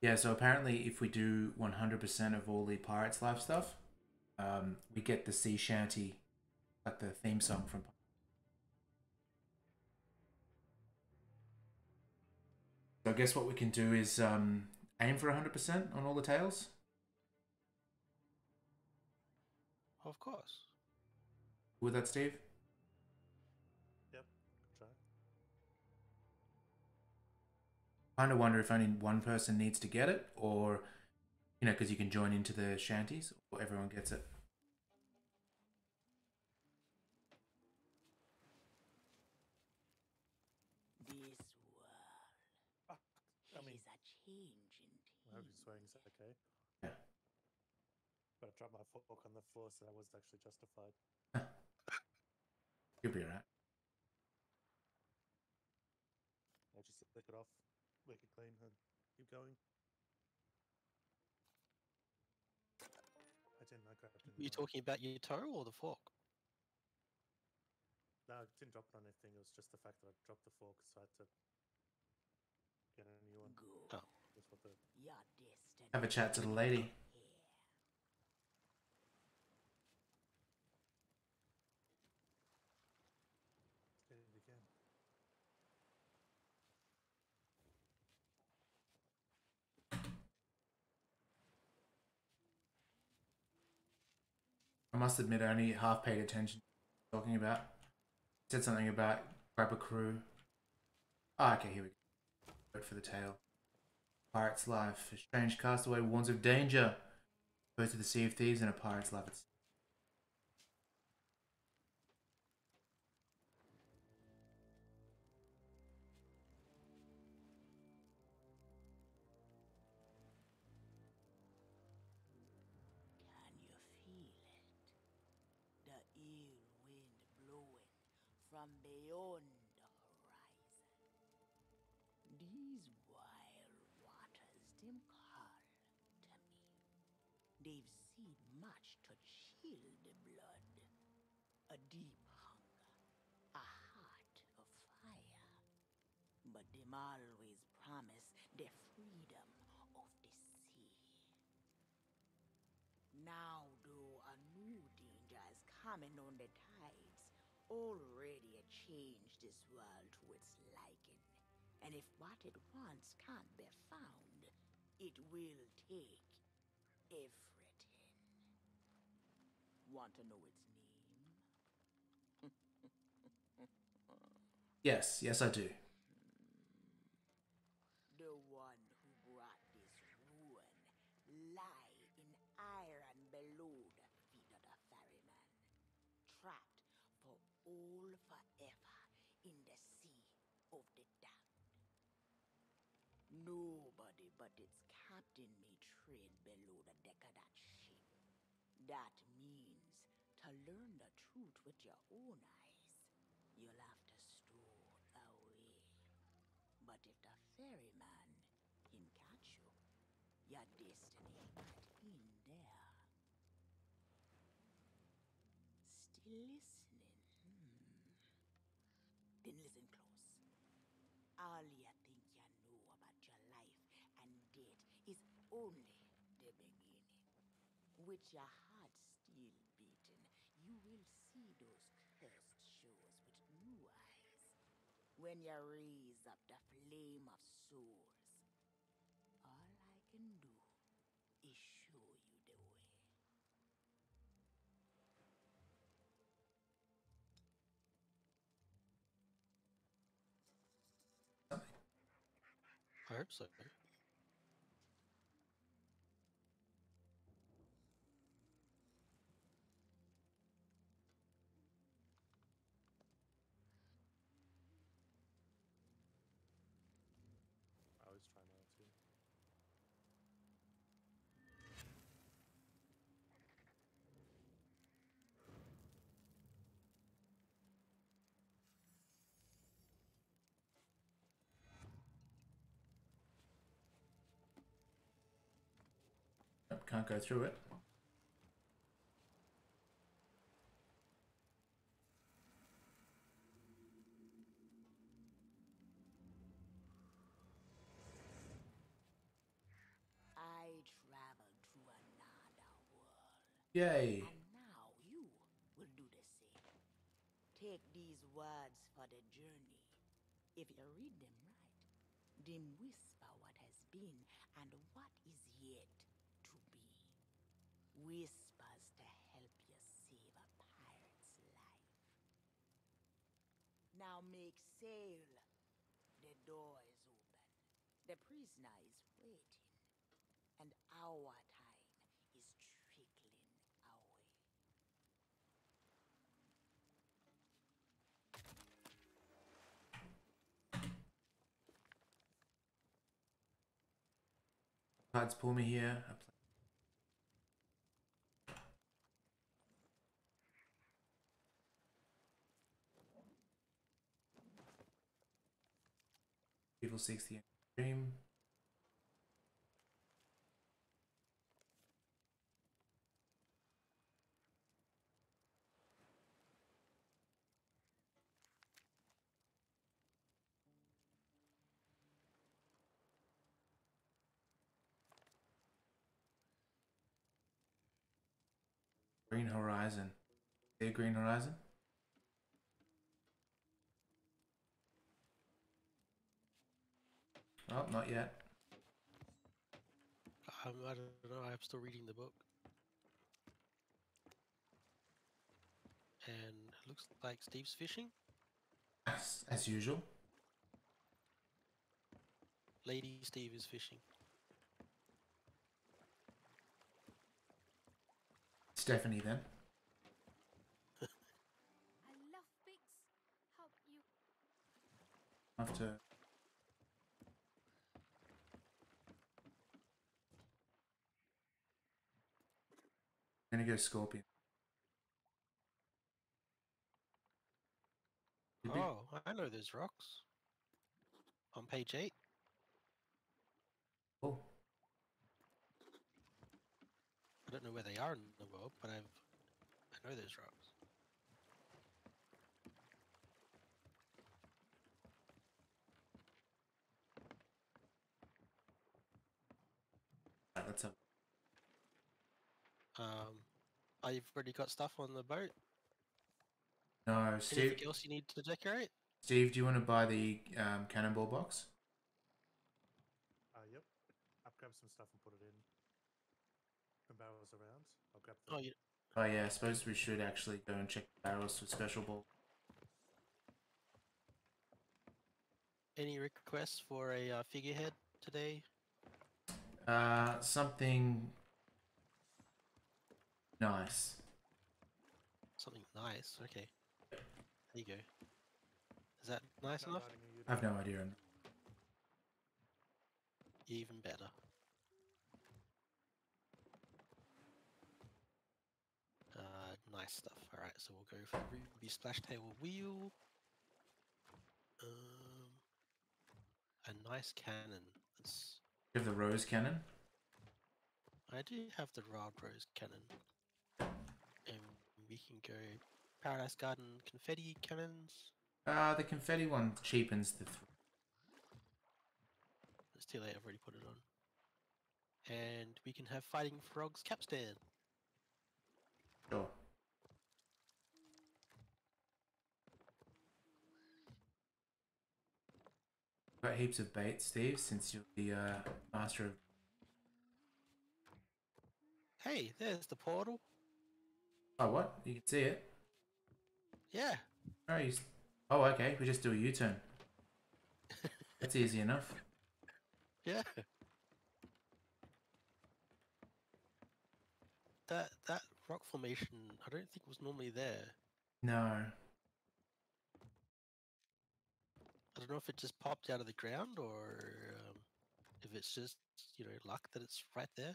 Yeah, so apparently, if we do 100% of all the Pirates Life stuff, um, we get the sea shanty, like the theme song from. So I guess what we can do is um, aim for 100% on all the tales. Of course. With that, Steve? Kind of wonder if only one person needs to get it, or you know, because you can join into the shanties, or everyone gets it. This world ah, I mean, is a changing I hope thing. your swearing's okay. Yeah. But I dropped my fork on the floor, so that was actually justified. You'll be alright. I'll just lick it off, lick it clean, and keep going. I didn't. I grabbed it. in You my- talking about your toe or the fork? No, I didn't drop it on anything. It was just the fact that I dropped the fork, so I had to get a new one. Good. Oh. That's what the Have a chat to the lady. here. did it again. I must admit, I only half paid attention. Talking about said something about grab a crew. Ah, okay, here we go. Wait for the tale. Pirate's life. A strange castaway warns of danger. Goes to the Sea of Thieves and a pirate's life. at A deep hunger, a heart of fire. But them always promise the freedom of the sea. Now, though, a new danger is coming on the tides, already a change this world to its liking. And if what it wants can't be found, it will take everything. Want to know its name? Yes, yes, I do. The one who brought this ruin lie in iron below the feet of the ferryman, trapped for all forever in the sea of the damned. Nobody but its captain may tread below the deck of that ship. That means to learn the truth with your own eyes, you'll have to stow away. But if the ferryman him catch you, your destiny might in there. Still listening? Hmm. Then listen close. All you think you know about your life and death is only the beginning. With your heart still beating, you will see those cursed shores with new eyes. When you raise up the flame of souls, all I can do is show you the way. I hope so. Nope, can't go through it. I traveled to another world. Yay. And now you will do the same. Take these words for the journey. If you read them right, then whisper what has been Whispers to help you save a pirate's life. Now make sail. The door is open. The prisoner is waiting. And our time is trickling away. Cards pull me here. Seeks the dream. Green Horizon. A Green Horizon? Oh, not yet. Um, I don't know. I'm still reading the book. And it looks like Steve's fishing. As, as usual. Lady Steve is fishing. Stephanie then. I love pigs. How you Have to. Gonna go Scorpion. Be- Oh, I know those rocks. On page 8. Oh, I don't know where they are in the world, but I've I know those rocks. right, let's have. Um, oh, you've already got stuff on the boat. No, Steve. Anything else you need to decorate? Steve, do you want to buy the um, cannonball box? Uh, yep. I'll grab some stuff and put it in. When barrels around, I'll grab the. Oh, you, Oh yeah, I suppose we should actually go and check the barrels for special ball. any requests for a uh, figurehead today? Uh, something nice. Something nice. Okay. There you go. Is that nice enough? I have no idea. Even better. Uh, nice stuff. Alright, so we'll go for Ruby Splash Table Wheel. Um, a nice cannon. That's, You have the rose cannon. I do have the Wild Rose Cannon. And we can go Paradise Garden Confetti Cannons. Uh, the confetti one cheapens the. Th- It's too late, I've already put it on. And we can have Fighting Frogs Capstan. sure. Got heaps of bait, Steve, since you're the uh, master of. Hey, there's the portal. Oh, what? You can see it. Yeah, Oh, you... oh okay. We just do a U-turn. That's easy enough. yeah. That that rock formation, I don't think was normally there. No. I don't know if it just popped out of the ground or um, if it's just you know luck that it's right there.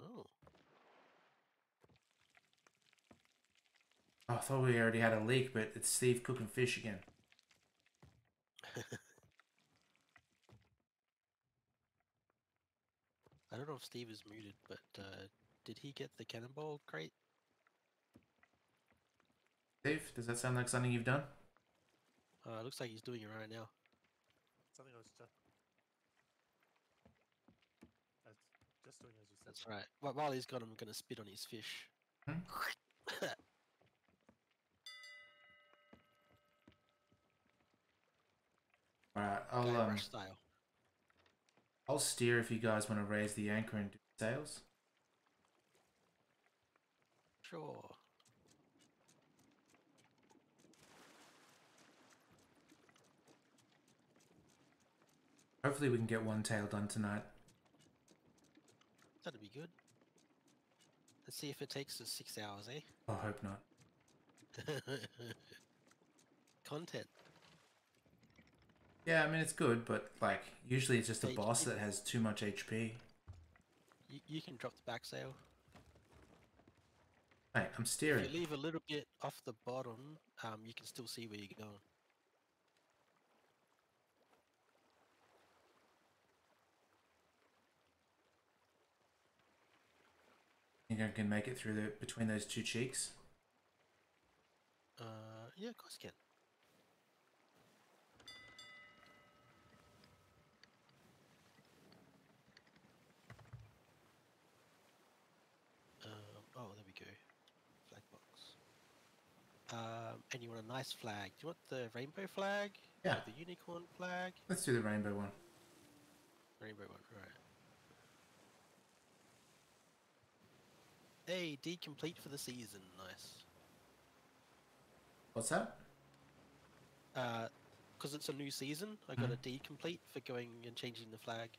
Oh, Oh, I thought we already had a leak, but it's Steve cooking fish again. I don't know if Steve is muted, but uh, did he get the cannonball crate? Steve, does that sound like something you've done? Uh, looks like he's doing it right now. Something I was just. I just doing as you said. That's right. While he's gone, I'm going to spit on his fish. Hmm? Alright, I'll um, style. I'll steer if you guys want to raise the anchor and do sails. Sure. Hopefully we can get one tail done tonight. That'd be good. Let's see if it takes us six hours, eh? I hope not. Content. Yeah, I mean it's good, but like usually it's just a boss that has too much HP. You, you can drop the back sail. Hey, I'm steering. If you leave a little bit off the bottom, um, you can still see where you're going. Think I can make it through the between those two cheeks? Uh, yeah, of course you can. Um, oh, there we go. Flag box. Um, and you want a nice flag. Do you want the rainbow flag? Or Yeah. the unicorn flag? Let's do the rainbow one. Rainbow one, right. Hey, D complete for the season. Nice. What's that? Uh, because it's a new season, I got a Mhm. D complete for going and changing the flag.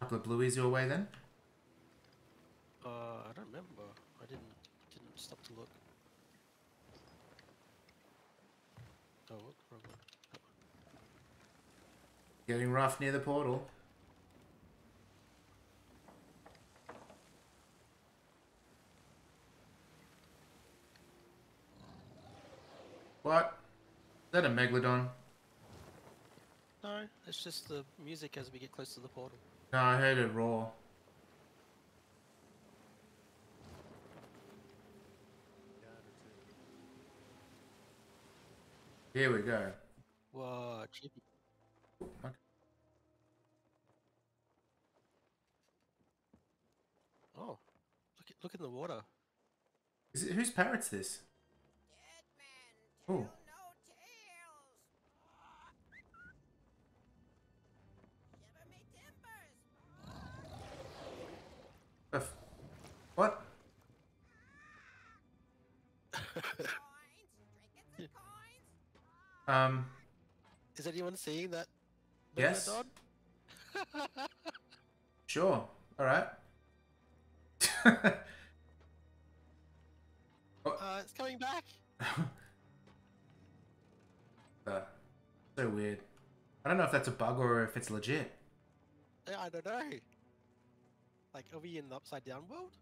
Couple of blueies your way then? Uh, I don't remember. I didn't didn't stop to look. Oh, look, wrong one. Getting rough near the portal. What? Is that a megalodon? No, it's just the music as we get close to the portal. No, I heard it roar. Yeah, I do too. Here we go. Whoa, chippy. Okay. Oh, look at look in the water. Is it, whose parrot's this? Oh. no tales. Shiver me timbers. The f- what? Um, Is anyone seeing that? Yes. sure. Alright. uh, it's coming back. uh, so weird. I don't know if that's a bug or if it's legit. Yeah, I don't know. Like, are we in the upside down world?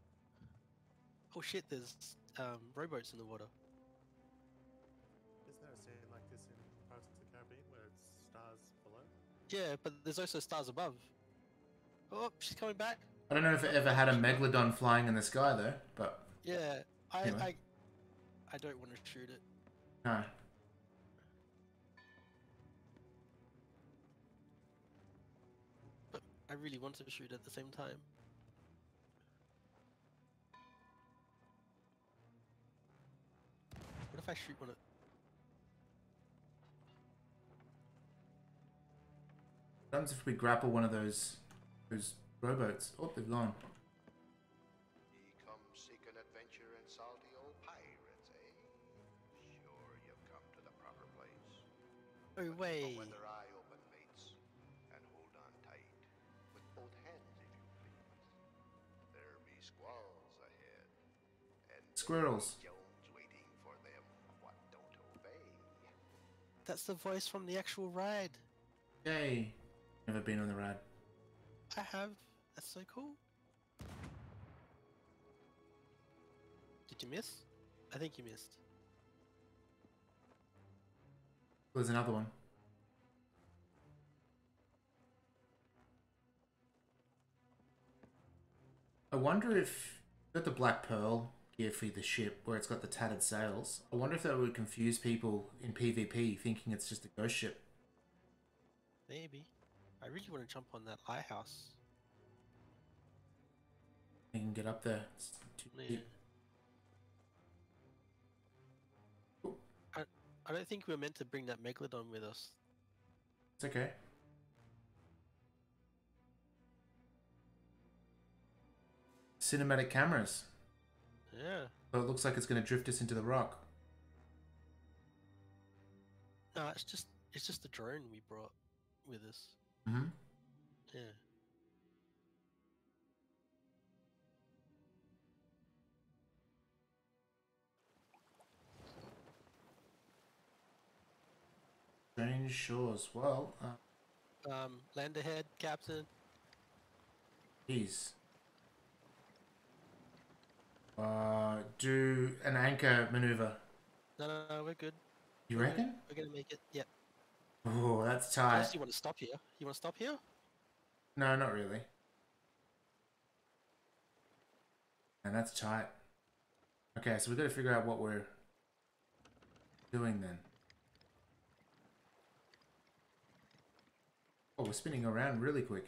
Oh shit, there's um, rowboats in the water. Yeah, but there's also stars above. Oh, she's coming back. I don't know if it ever had a megalodon flying in the sky though, but Yeah, I, Anyway. I, I don't want to shoot it. no. But I really want to shoot at the same time. What if I shoot one at... What happens if we grapple one of those those rowboats? Oh, they've gone. Ye come seeking adventure and salty old pirates, eh? Sure you've come to the proper place. Oh, But keep a way. weather eye open, mates, and hold on tight, with both hands, if you please. There be squalls ahead, and Squirrels. Jones waiting for them what don't obey. That's the voice from the actual ride. Yay. Never been on the ride. I have. That's so cool. Did you miss? I think you missed. There's another one. I wonder if got the Black Pearl gear for the ship where it's got the tattered sails. I wonder if that would confuse people in PvP thinking it's just a ghost ship. Maybe. I really want to jump on that lighthouse. You can get up there. It's too Yeah. deep. I don't think we are meant to bring that megalodon with us. It's okay. Cinematic cameras. Yeah. So it looks like it's going to drift us into the rock. No, it's just it's just the drone we brought with us. Mm-hmm. Yeah. Strange shores. Well, uh, Um, land ahead, Captain. Please. Uh, do an anchor maneuver. No, no, no, we're good. You We're reckon? Gonna, we're gonna make it. Yeah. Oh, that's tight. Unless you want to stop here. You want to stop here? No, not really. And that's tight. Okay, so we've got to figure out what we're doing then. Oh, we're spinning around really quick.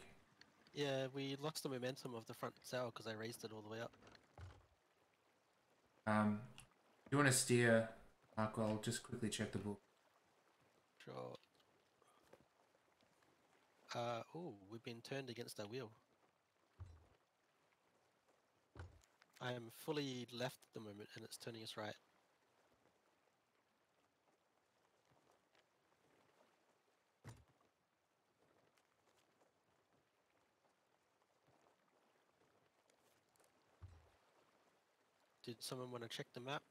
Yeah, we lost the momentum of the front sail because I raised it all the way up. Um, do you want to steer? Mark, I'll just quickly check the book. Sure. Uh, oh, we've been turned against our wheel. I am fully left at the moment and it's turning us right. Did someone want to check the map?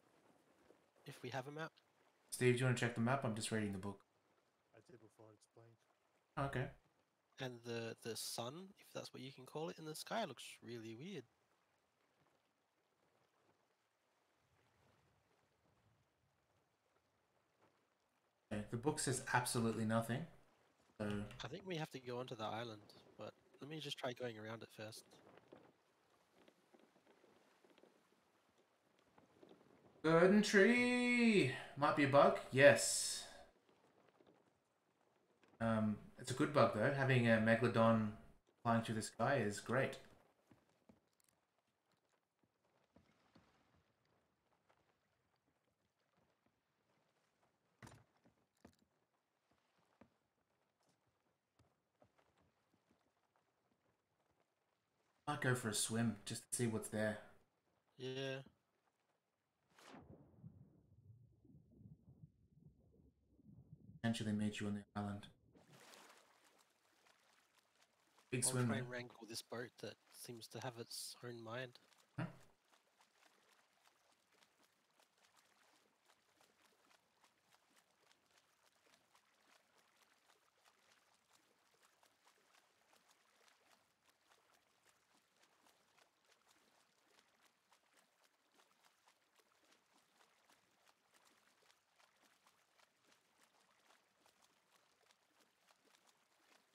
If we have a map? Steve, do you want to check the map? I'm just reading the book. I did before I explained. Okay. And the the sun, if that's what you can call it, in the sky looks really weird. okay. The book says absolutely nothing. So, I think we have to go onto the island, but let me just try going around it first. Golden tree might be a bug. Yes. Um, it's a good bug though. Having a megalodon flying through the sky is great. I might go for a swim just to see what's there. Yeah. Potentially meet you on the island. Big I'll swim. try and wrangle this boat that seems to have its own mind. Huh?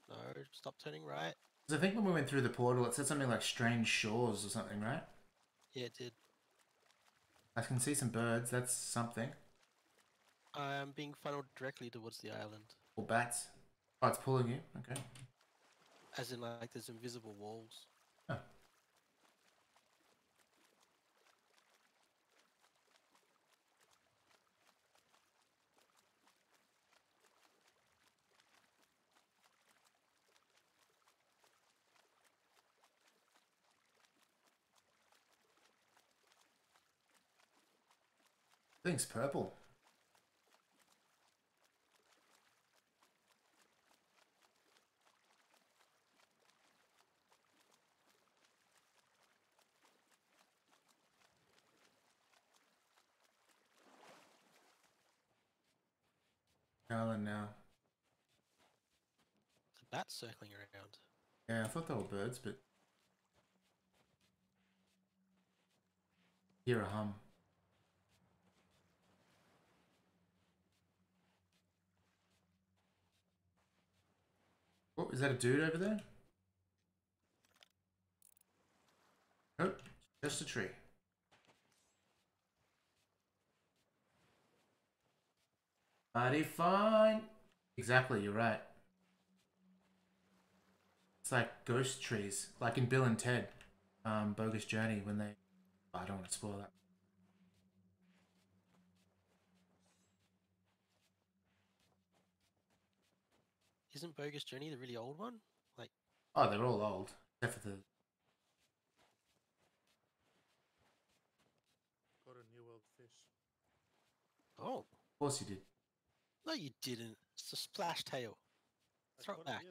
No, stop turning right. I think when we went through the portal, it said something like strange shores or something, right? Yeah, it did. I can see some birds. That's something. I am being funneled directly towards the island. Or bats. Oh, it's pulling you. Okay. As in, like, there's invisible walls. Oh. Thing's purple. Island now. The bat's circling around. Yeah, I thought they were birds, but hear a hum. Oh, is that a dude over there? Nope, just a tree. Mighty fine. Exactly, you're right. It's like ghost trees, like in Bill and Ted, um, Bogus Journey when they. I don't want to spoil that. Isn't Bogus Journey the really old one? Like, Oh, they're all old, except for the. Got a New World fish. oh, Of course you did. no, you didn't. It's a splash tail. I Throw it back.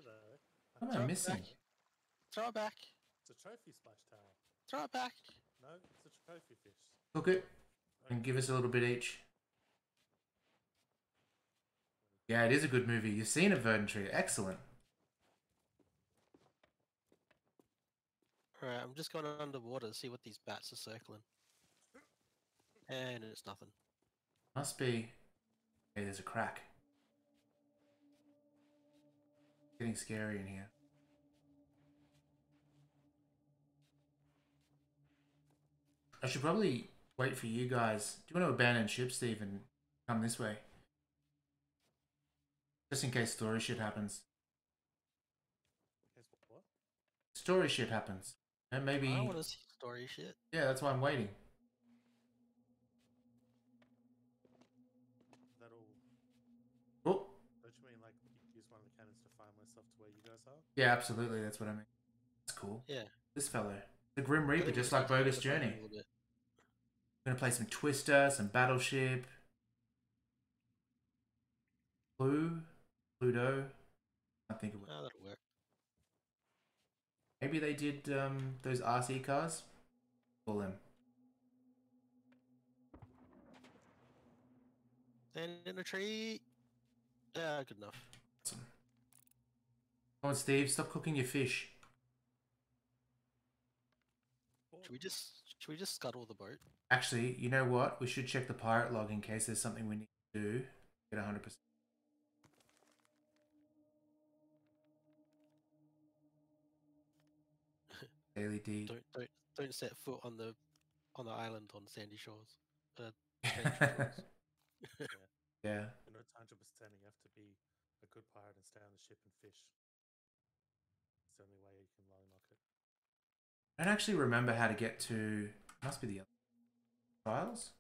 What am I missing? back. Throw it back. It's a trophy splash tail. Throw it back. No, it's a trophy fish. Cook it and give us a little bit each. Yeah, it is a good movie. You've seen it, Verdant Tree. Excellent. Alright, I'm just going underwater to see what these bats are circling. And it's nothing. Must be. Hey, there's a crack. Getting scary in here. I should probably wait for you guys. Do you want to abandon ship, Steve, and come this way? Just in case story shit happens. What? Story shit happens. And maybe. I don't want to see story shit. Yeah, that's why I'm waiting. That all? Oh, Don't you mean like use one of the cannons to fire myself to where you guys are? yeah, absolutely. That's what I mean. That's cool. Yeah. This fellow. The Grim Reaper, just like start Bogus Journey. button a little bit. gonna play some Twister, some Battleship, Clue, Pluto. I think it was. Oh, that'll work. Maybe they did um, those RC cars. Call them. And in a tree. Yeah, good enough. Awesome. Come on, Steve. Stop cooking your fish. Should we just should we just scuttle the boat? Actually, you know what? We should check the pirate log in case there's something we need to do. Get a 100%. Daily deed. Don't don't don't set foot on the on the island on sandy shores. Uh, Sandy shores. yeah. You're not 100 percent. You have to be a good pirate and stay on the ship and fish. It's the only way you can low knock it. I don't actually remember how to get to. Must be the other trials.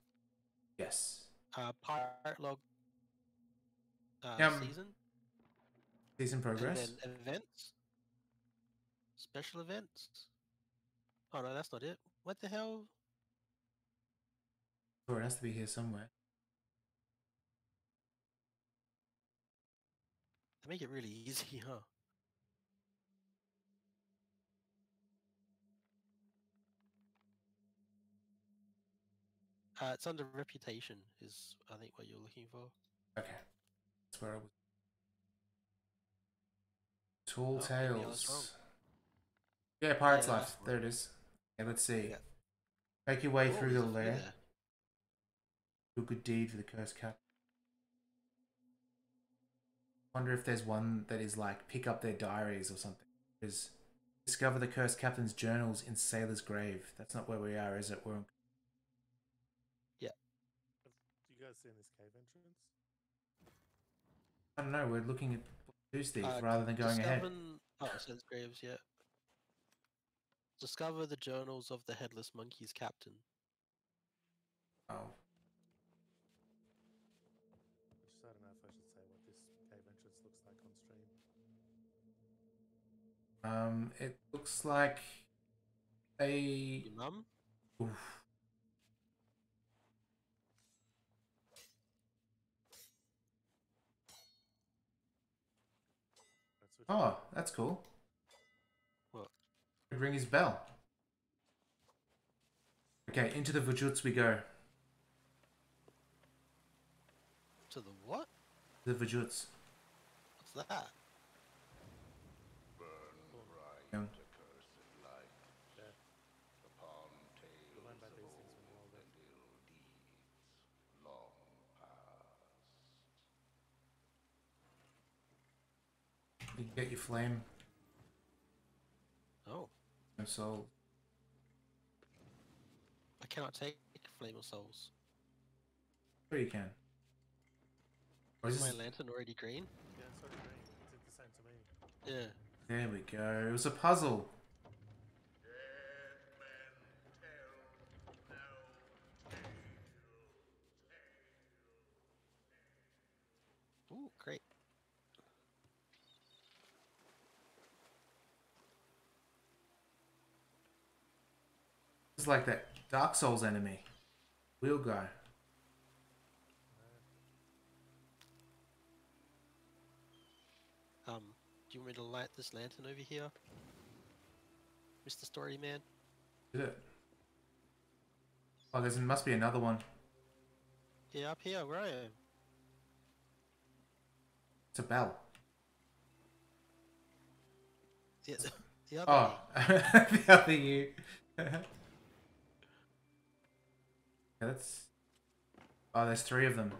Yes. uh, pirate log. Uh, Yeah, um, season Season progress. and then events, special events. Oh no, that's not it. What the hell? Or it has to be here somewhere. They make it really easy, huh? Uh, it's under reputation, is I think what you're looking for. Okay. That's where I was. Tall Oh, was wrong. Tales. Yeah, Pirate's Yeah, Life. There it is. Okay, let's see. Yeah. Make your way Oh, through the a lair. there. Do a good deed for the cursed cap. Wonder if there's one that is like pick up their diaries or something. Is discover the cursed captain's journals in Sailor's Grave. That's not where we are, is it? We're on... Have you guys seen this cave entrance? I don't know. We're looking at Tuesday Uh, rather than going ahead. Discover- Oh, it says Graves, yeah. Discover the journals of the headless monkey's captain. Oh, I don't know if I should say what this cave entrance looks like on stream. um, it looks like a. Your mum? Oof. Oh, that's cool. Could ring his bell. Okay, into the Vajuts we go. To the what? The Vajuts. What's that? Yeah. Accursed light Yeah. upon You tales of things when you're old and ill deeds long past. You can get your flame Oh, soul. I cannot take Flame of Souls. Sure you can. Or is Is my this, lantern already green? Yeah, it's already green. It did the same to me. Yeah. There we go. It was a puzzle. Ooh, great. It's like that Dark Souls enemy. Wheel guy. Um, do you want me to light this lantern over here? Mr. Story Man? Did it? Oh, there must be another one. Yeah, up here, where I am. It's a bell. Yeah, the other Oh, the other you. yeah, that's. Oh, there's three of them.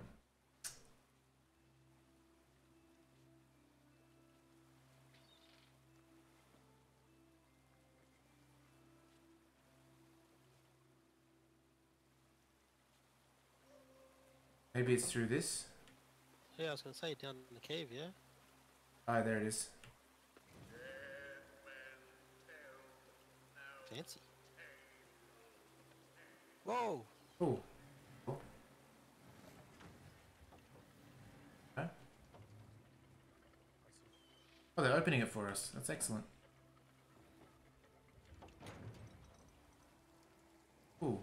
Maybe it's through this. Yeah, I was gonna say down in the cave, yeah? Oh, there it is. Fancy. Whoa! Oh. Okay. Oh, they're opening it for us. That's excellent. Ooh.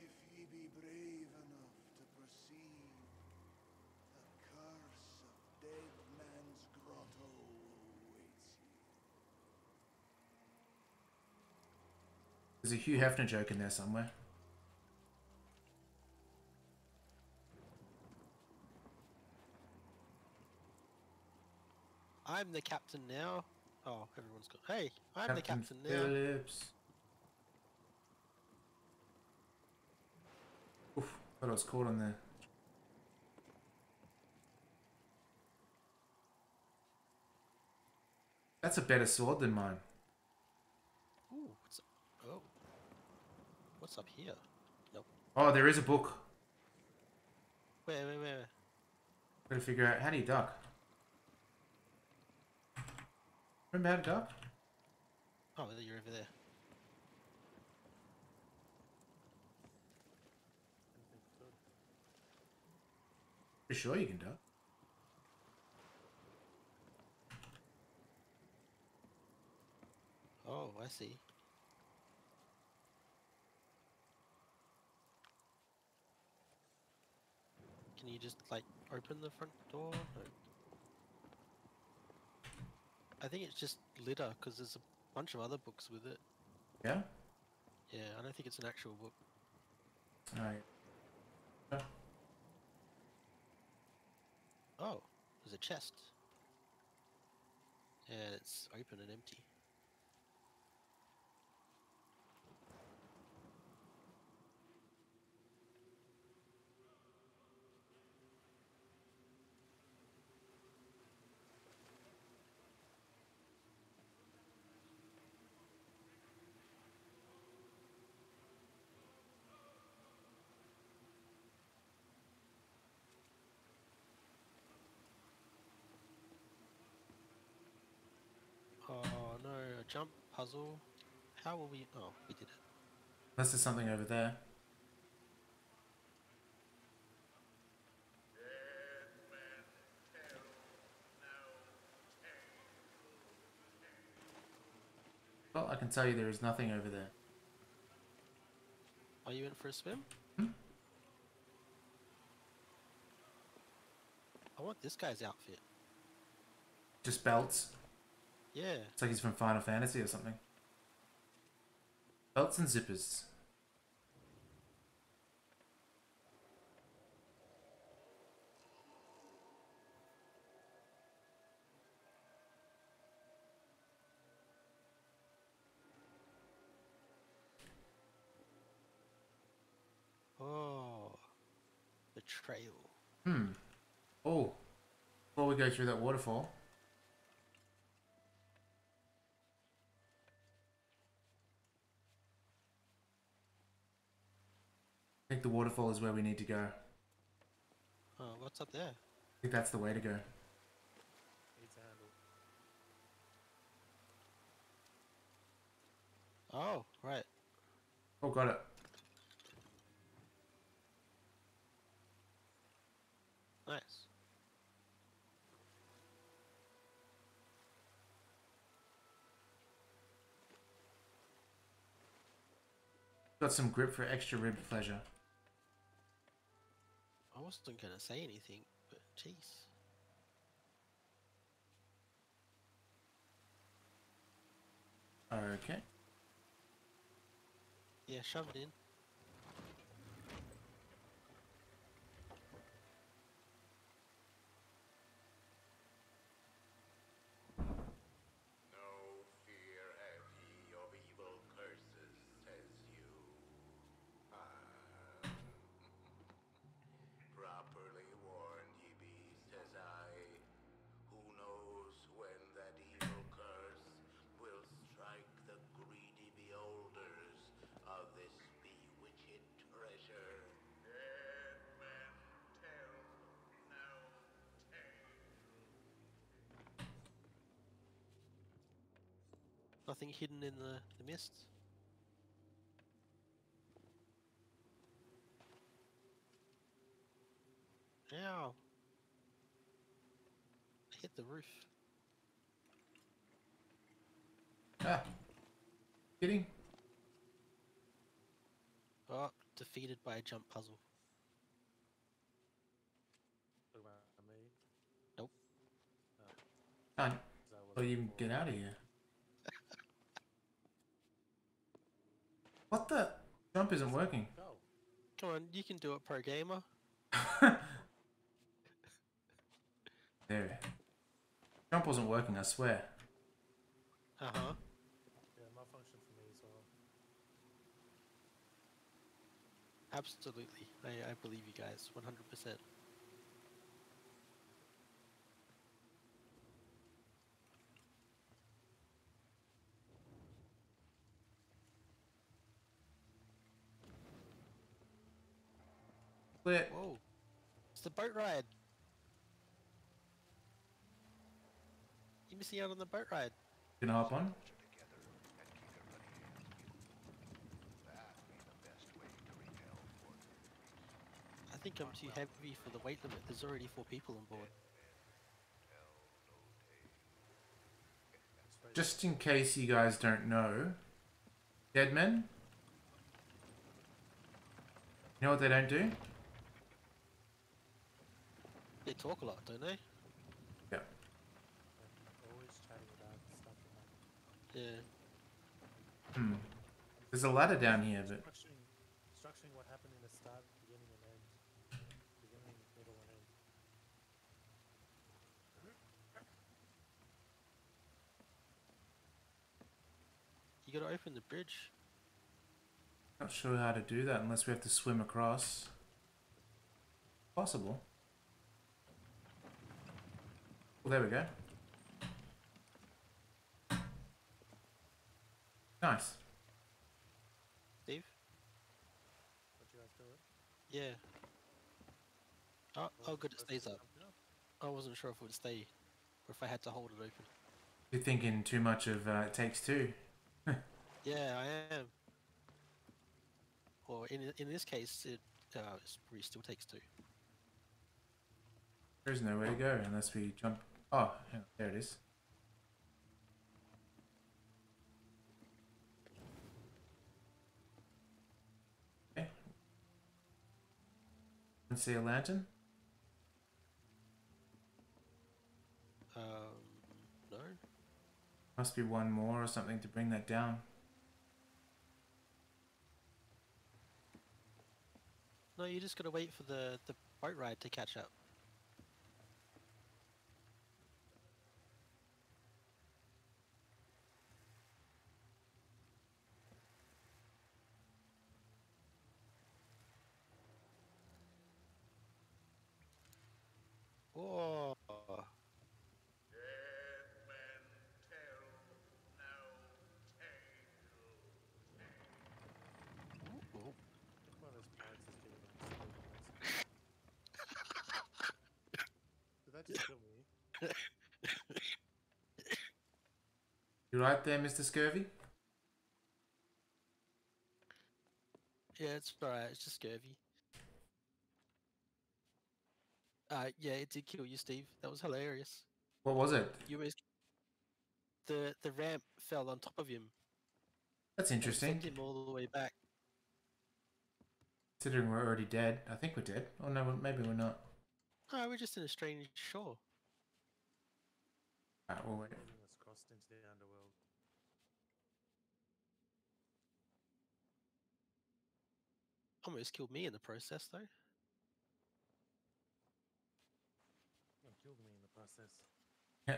If ye be brave enough to proceed, the curse of Dead Man's Grotto awaits ye. There's a Hugh Hefner joke in there somewhere. I'm the captain now. Oh, everyone's got. Hey, I'm the captain now. Phillips. Oof, thought I was caught on there. That's a better sword than mine. Ooh, what's oh, what's up here? Nope. Oh, there is a book. Where, where, where? Gotta figure out how do you duck. Remember how to duck? Oh, you're over there. You sure you can duck. Oh, I see. Can you just like open the front door? No. I think it's just litter because there's a bunch of other books with it. Yeah? Yeah, I don't think it's an actual book. Alright. Yeah. Oh, there's a chest. Yeah, it's open and empty. Oh no, a jump puzzle. How will we? Oh, we did it. Unless there's something over there. Well, I can tell you there is nothing over there. Are you in for a swim? Hmm? I want this guy's outfit. Just belts. Yeah. It's like he's from Final Fantasy or something. Belts and zippers. Oh, betrayal. Hmm. Oh. Before we go through that waterfall. I think the waterfall is where we need to go. Oh, what's up there? I think that's the way to go. A handle. Oh, right. Oh, got it. Nice. Got some grip for extra rib pleasure. I wasn't gonna say anything, but jeez. Okay. Yeah, shove it in. No fear have ye of evil curses, says you. Ah. Properly warned ye be, says I. Who knows when that evil curse will strike the greedy beholders of this bewitched treasure? Dead men tell no tale. Nothing hidden in the, the mist. Ow! I hit the roof. Ah. Kidding? Oh, defeated by a jump puzzle. Talk about me. Can't Is that what let it's you for? get out of here. What the? Jump isn't working. Go. Come on, you can do it, pro gamer. there. Jump wasn't working, I swear. Uh huh. Yeah, malfunction for me as well. Absolutely. I, I believe you guys, 100%. Whoa. It's the boat ride. You're missing out on the boat ride. Gonna hop on? together and keep it ready to That be the best way to repel forces. I think I'm too heavy for the weight limit. There's already four people on board. Just in case you guys don't know, dead men. You know what they don't do? They talk a lot, don't they? Yeah. yeah, always chatting about stuff. Yeah. Hmm. There's a ladder down here, but Structuring, structuring what happened in the start, beginning, and end. Beginning, middle, and end. You gotta open the bridge. not sure how to do that unless we have to swim across. Possible. Well, there we go. Nice. Steve? What you guys do it? Yeah. Oh, oh good, it stays up. them jumping up? I wasn't sure if it would stay, or if I had to hold it open. You're thinking too much of uh, It Takes Two. Yeah, I am. Or in in this case, it uh, it probably still takes two. There's nowhere to go unless we jump. Oh, there it is. Okay. And see a lantern? Um, no. Must be one more or something to bring that down. No, you just gotta wait for the the boat ride to catch up. Whoa! Dead men tell no tale. Ooh, ooh. Which one of those parts is giving us Did that just kill me? You right there, Mr. Scurvy? Yeah, it's alright. It's just scurvy. Uh, yeah, it did kill you, Steve. That was hilarious. What was it? You almost the the ramp fell on top of him. That's interesting. Sent him all the way back. Considering we're already dead. I think we're dead. Oh no, maybe we're not. No, we're just in a strange shore. Alright, well wait. Everything was crossed into the underworld. Almost killed me in the process, though. Oh, killed me in the process. Yeah.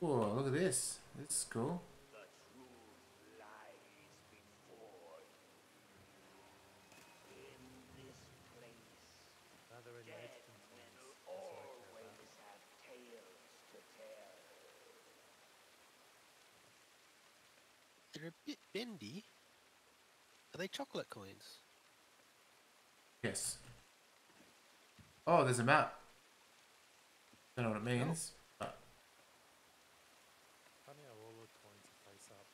Whoa, look at this. This is cool. The truth lies before you. In this place, Rather in dead Edgton men That's what I care about. always have tales to tell. They're a bit bendy. Are they chocolate coins? Yes. Oh, there's a map. I don't know what it means. But Funny how all the coins are face up.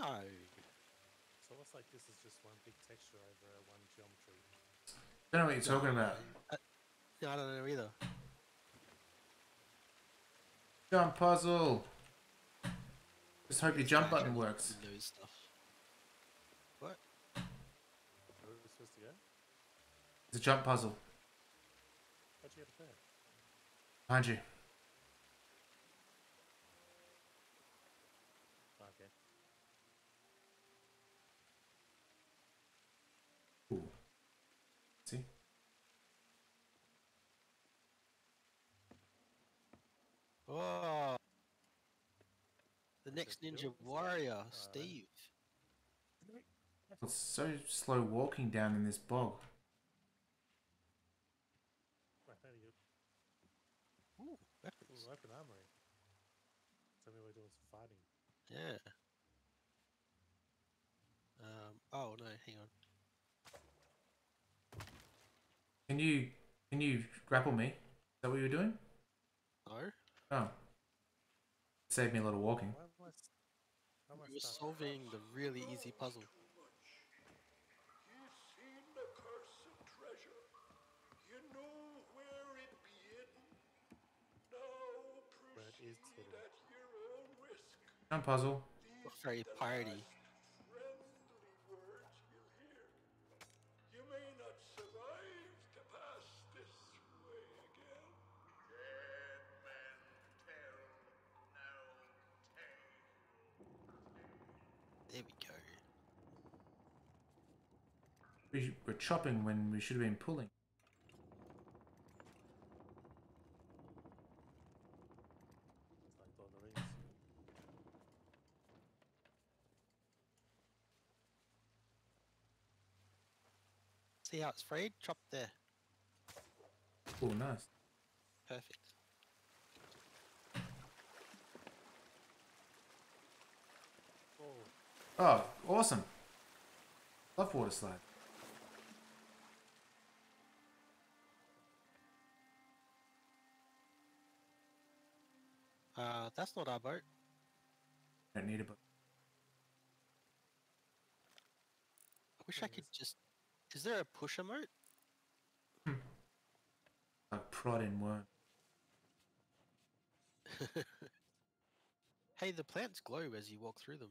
No. It's almost like this is just one big texture over one geometry. don't know what you're talking about. Uh, no, I don't know either. Jump puzzle. Just hope your jump button works. Knows stuff. What? Where are we supposed to go? It's a jump puzzle. How'd you get up there? Behind you. Oh, okay. Ooh. See? Oh. The next Ninja? Warrior, Alright. Steve. It's so slow walking down in this bog. Right, how do you... Ooh, Ooh, weapons. open armory. Tell me we're doing some fighting. Yeah. Um. Oh no, hang on. Can you can you grapple me? Is that what you were doing? No, Oh. Saved me a lot of walking. Why am How am I we were solving the really easy puzzle. You've seen the cursed We were chopping when we should have been pulling. It's like Lord of the Rings. See how it's frayed? Chop there. Oh, nice. Perfect. Oh, Oh, awesome. Love water slide. Uh, that's not our boat. Don't need a but I wish I could just. Is there a push emote? a prod prodding worm. hey, the plants glow as you walk through them.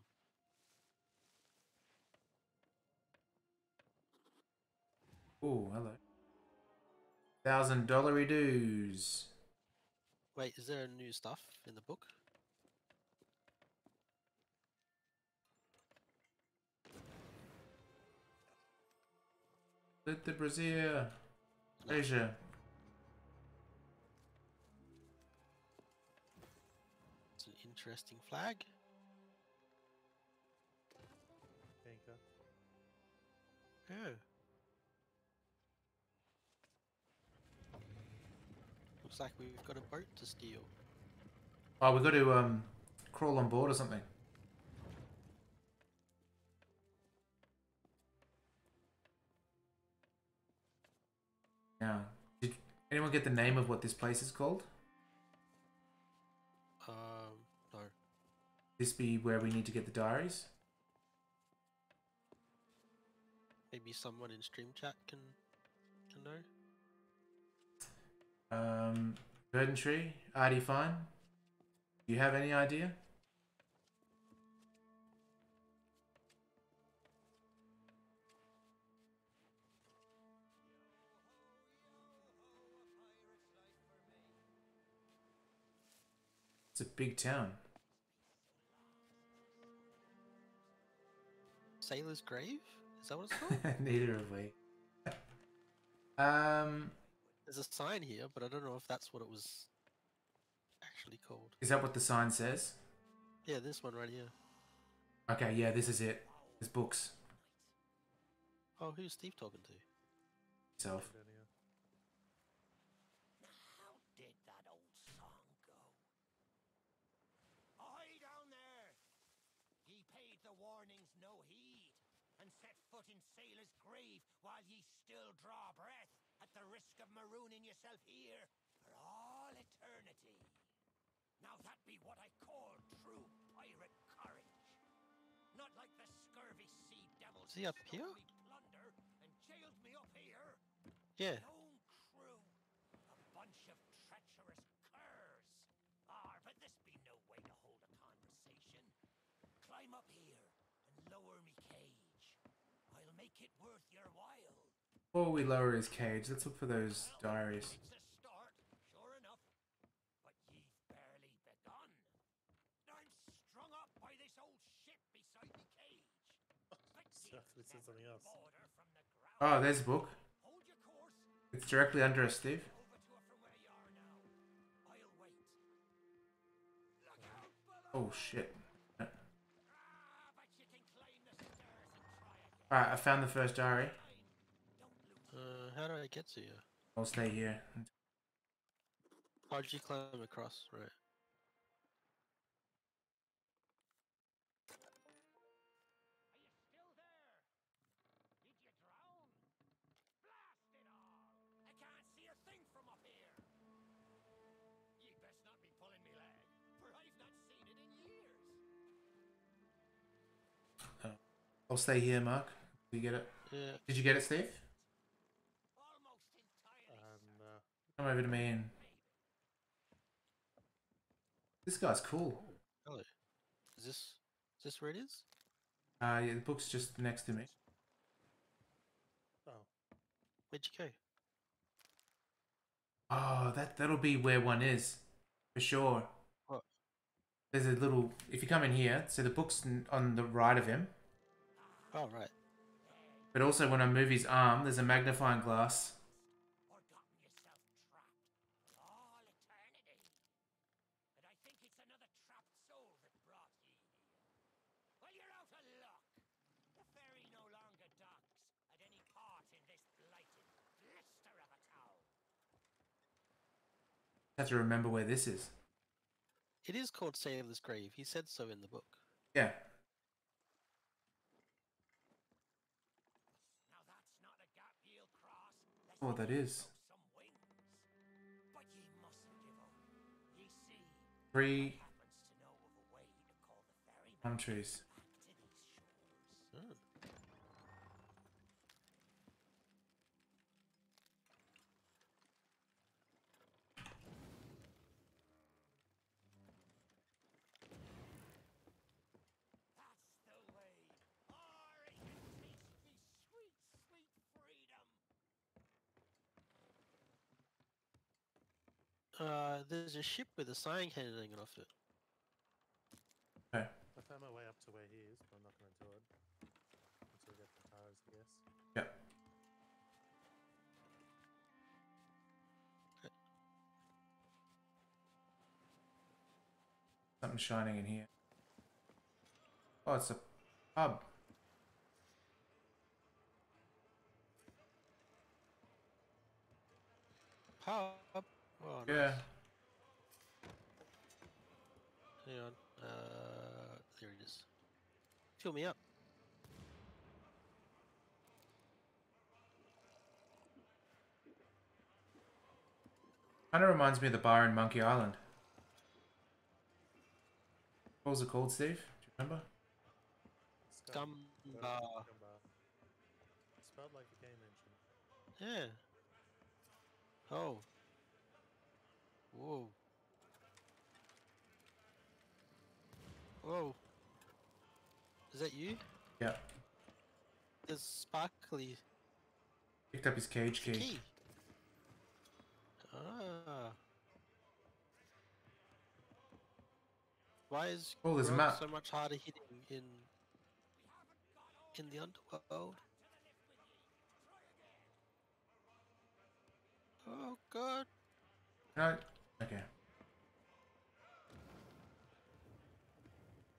Oh, hello. Thousand dollary dues. Wait, is there new stuff in the book? Let the brazier. Treasure. It's an interesting flag. anchor. Oh. Looks like we've got a boat to steal. Oh, we've got to um crawl on board or something. Now, did anyone get the name of what this place is called? Um, no. this be where we need to get the diaries? Maybe someone in stream chat can can know. Um, Tree, Artie Fine. Do you have any idea? It's a big town. Sailor's Grave? Is that what it's called? Neither have we. Um, There's a sign here, but I don't know if that's what it was actually called. is that what the sign says? Yeah, this one right here. Okay, yeah, this is it. There's books. Oh, who's Steve talking to? Self. Down here. How did that old song go? Ahoy down there! Ye paid the warnings no heed, and set foot in sailor's grave while ye still draw breath, at the risk of marooning yourself here for all eternity. Now that be what I call true pirate courage. Not like the scurvy sea devils Is he up here? plunder and jailed me up here. Yeah. My own crew. A bunch of treacherous curs. Ah, but this be no way to hold a conversation. Climb up here and lower me cage. I'll make it worth your while. Before we lower his cage, let's look for those diaries. It's a start, sure enough. But ye've barely begun. I'm strung up by this old ship beside me cage. But So, ye've this is severed something the else. border from the ground. Oh, there's a book. Hold your course. It's directly under us, Steve. Over to her from where you are now. I'll wait. Look out Oh shit. But you can climb the stairs and try again. Alright, I found the first diary. Don't lose how do I get to you? I'll stay here. How did you climb across? Right. Are you still there? Did you drown? Blast it all! I can't see a thing from up here. Ye best not be pulling me leg, for I've not seen it in years. Uh, I'll stay here, Mark. Did you get it? Yeah. Did you get it, Steve? Almost entirely. And uh, Come over to me and. This guy's cool. Hello. Is this is this where it is? Uh, yeah, the book's just next to me. oh, Where'd you go? Oh, that that'll be where one is, for sure. What? There's a little. If you come in here, so the book's on the right of him. Oh right. But also, when I move his arm, there's a magnifying glass. or gotten yourself trapped for all eternity. But I think it's another trapped soul that brought ye here. Well, you're out of luck. The ferry no longer docks at any port in this blighted blister of a town. Have to remember where this is. It is called Sailor's Grave. He said so in the book. Yeah. Now that's not a gap ye'll cross. lest Oh, that ye is. grow some wings. But ye mustn't give up. Ye see, Three happens to know of a way to call the ferryman palm trees. back to these shores. Oh. That's the way. Or it can taste me sweet, sweet freedom. Uh, there's a ship with a sign hanging off it. Okay. I found my way up to where he is, but I'm not going to do it until we get the tires, I guess. Yep. Something shining in here. Oh, it's a pub. Pub. Oh, Yeah. nice. Hang on. Uh, there it is. Fill me up. Kind of reminds me of the bar in Monkey Island. What was it called, Steve? Do you remember? SCUMM bar. SCUMM bar. Spelled like the game engine. Yeah. Oh. Whoa. Whoa. Is that you? Yeah. There's sparkly Picked up his cage key. key. Ah. Why is Oh, there's a map. so much harder hitting in in the underworld? Oh god. No. Okay.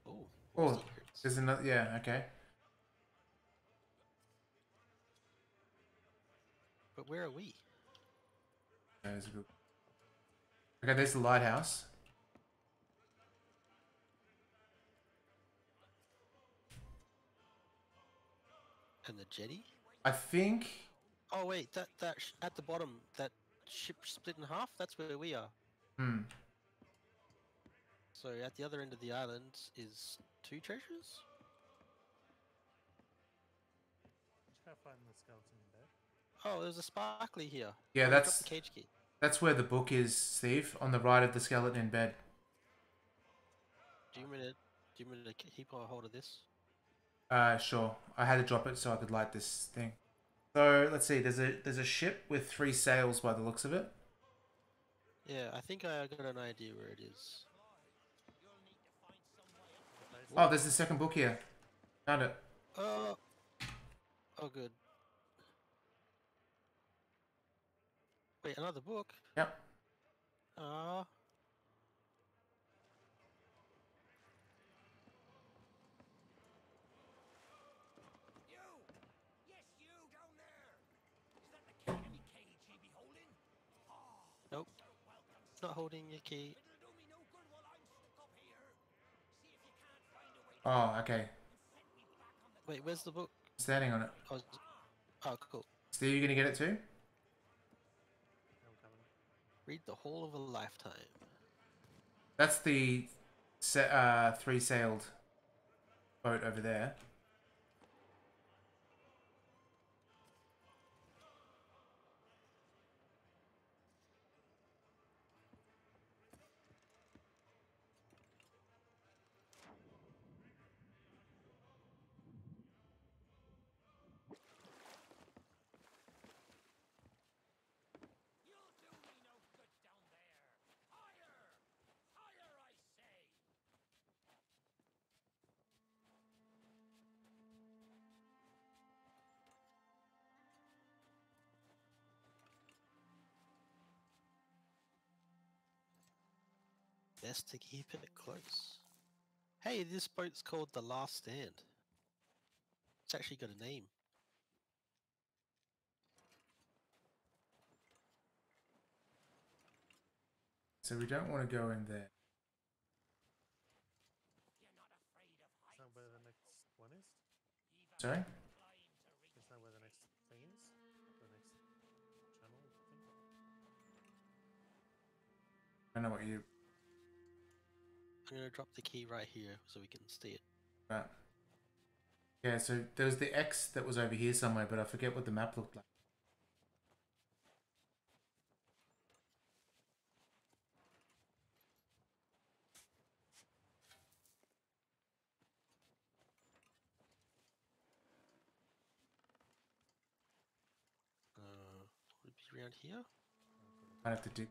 Oh. Oh, there's another. Yeah. Okay. But where are we? Uh, there's a good. Okay, there's the lighthouse. And the jetty? I think. Oh wait, that that sh- at the bottom, that ship split in half. That's where we are. Hmm. So at the other end of the island is two treasures. Did you find the skeleton in bed? Oh, there's a sparkly here. Yeah, we dropped that's the cage key. that's where the book is, Steve. On the right of the skeleton in bed. Do you want me to do you want me to keep a hold of this? Uh, sure. I had to drop it so I could light this thing. So let's see. There's a there's a ship with three sails by the looks of it. Yeah, I think I got an idea where it is. Oh, there's the second book here. Found it. Oh, oh, good. Wait, another book? Yep. Ah. You! Yes, you down there! Is that the king any cage he be holding? Oh, Nope. so welcome. Not holding your key. It'll do me no good while I'm stuck up here. See if you can't find holding your key. Oh, okay. set me back on the Wait, where's the book? Standing on it. Oh, oh cool. Steve, you gonna get it too? Read the whole of a lifetime. That's the uh, three sailed boat over there. Best to keep it close. Hey, this boat's called the Last Stand. It's actually got a name. So we don't want to go in there. You're not afraid of Is that where the next one is? Sorry? climb to Is that where the next thing is? The next channel thing? I don't know what you. Gonna drop the key right here so we can see it. Right. Yeah, so there was the X that was over here somewhere, but I forget what the map looked like. Uh, would it be around here? Might have to dig.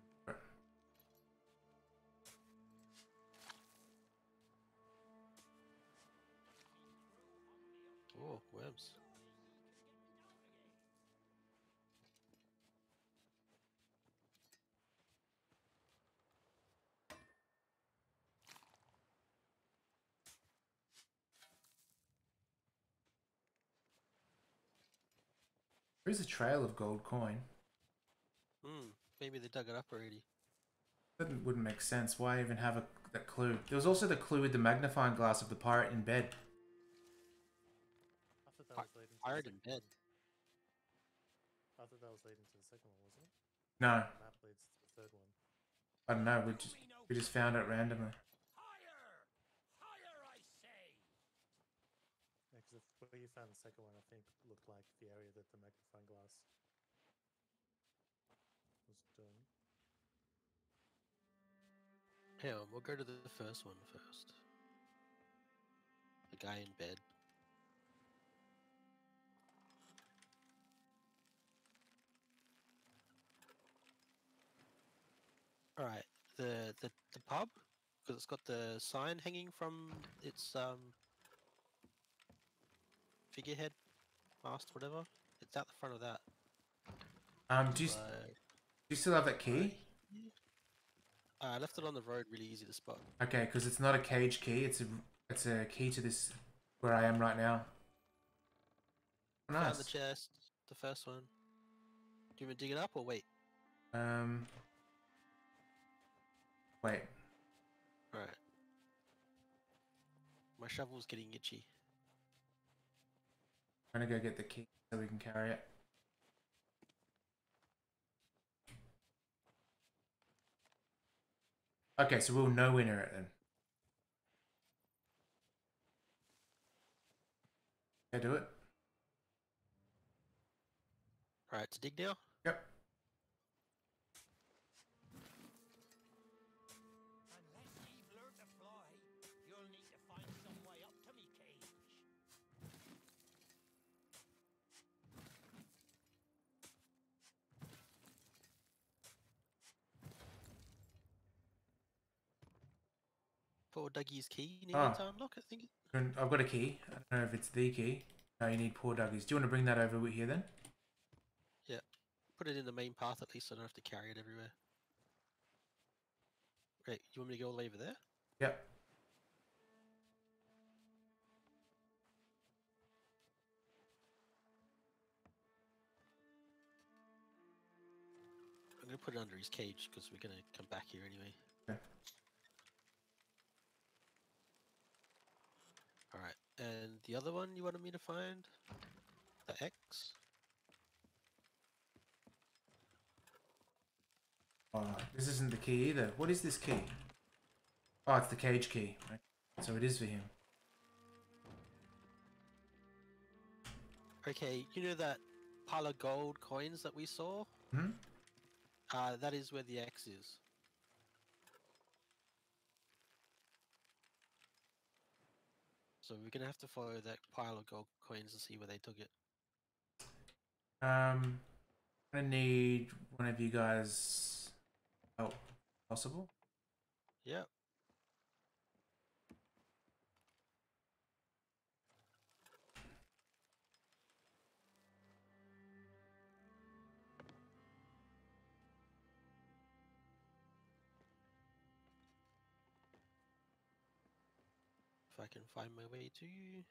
For it. Oh, worms. There is a trail of gold coin. Hmm, maybe they dug it up already. That wouldn't make sense. Why even have a that clue? There was also the clue with the magnifying glass of the pirate in bed tired and dead. I thought that was leading to the second one, wasn't it? No. That leads to the third one. I don't know. We just we just found it randomly. Higher, higher, I say. Because yeah, where you found the second one, I think looked like the area that the magnifying glass was doing. Hang on, we'll go to the first one first. The guy in bed. Alright, the, the the pub, because it's got the sign hanging from its um figurehead, mast, whatever. It's out the front of that. Um, do you, s- so- do you still have that key? Uh, I left it on the road, really easy to spot. Okay, because it's not a cage key. It's a it's a key to this where I am right now. Found the chest, the first one. Do you want to dig it up or wait? Um. Wait. Alright. My shovel's getting itchy. I'm gonna go get the key so we can carry it. Okay, so we'll no winner it then. Yeah, do it. Alright, to dig now? Yep. For Dougie's key, you need Ah. to unlock, I think. I've got a key. I don't know if it's the key. No, you need poor Dougie's. Do you want to bring that over here then? Yeah. Put it in the main path at least so I don't have to carry it everywhere. Great, you want me to go way over there? Yep. I'm gonna put it under his cage because we're gonna come back here anyway. Okay. Alright, and the other one you wanted me to find? The X? Oh, this isn't the key either. What is this key? Oh, it's the cage key. Okay. So it is for him. Okay, you know that pile of gold coins that we saw? Hmm? Uh, that is where the X is. So we're gonna have to follow that pile of gold coins and see where they took it. Um, gonna need one of you guys help. Possible? Yep. Find my way to you.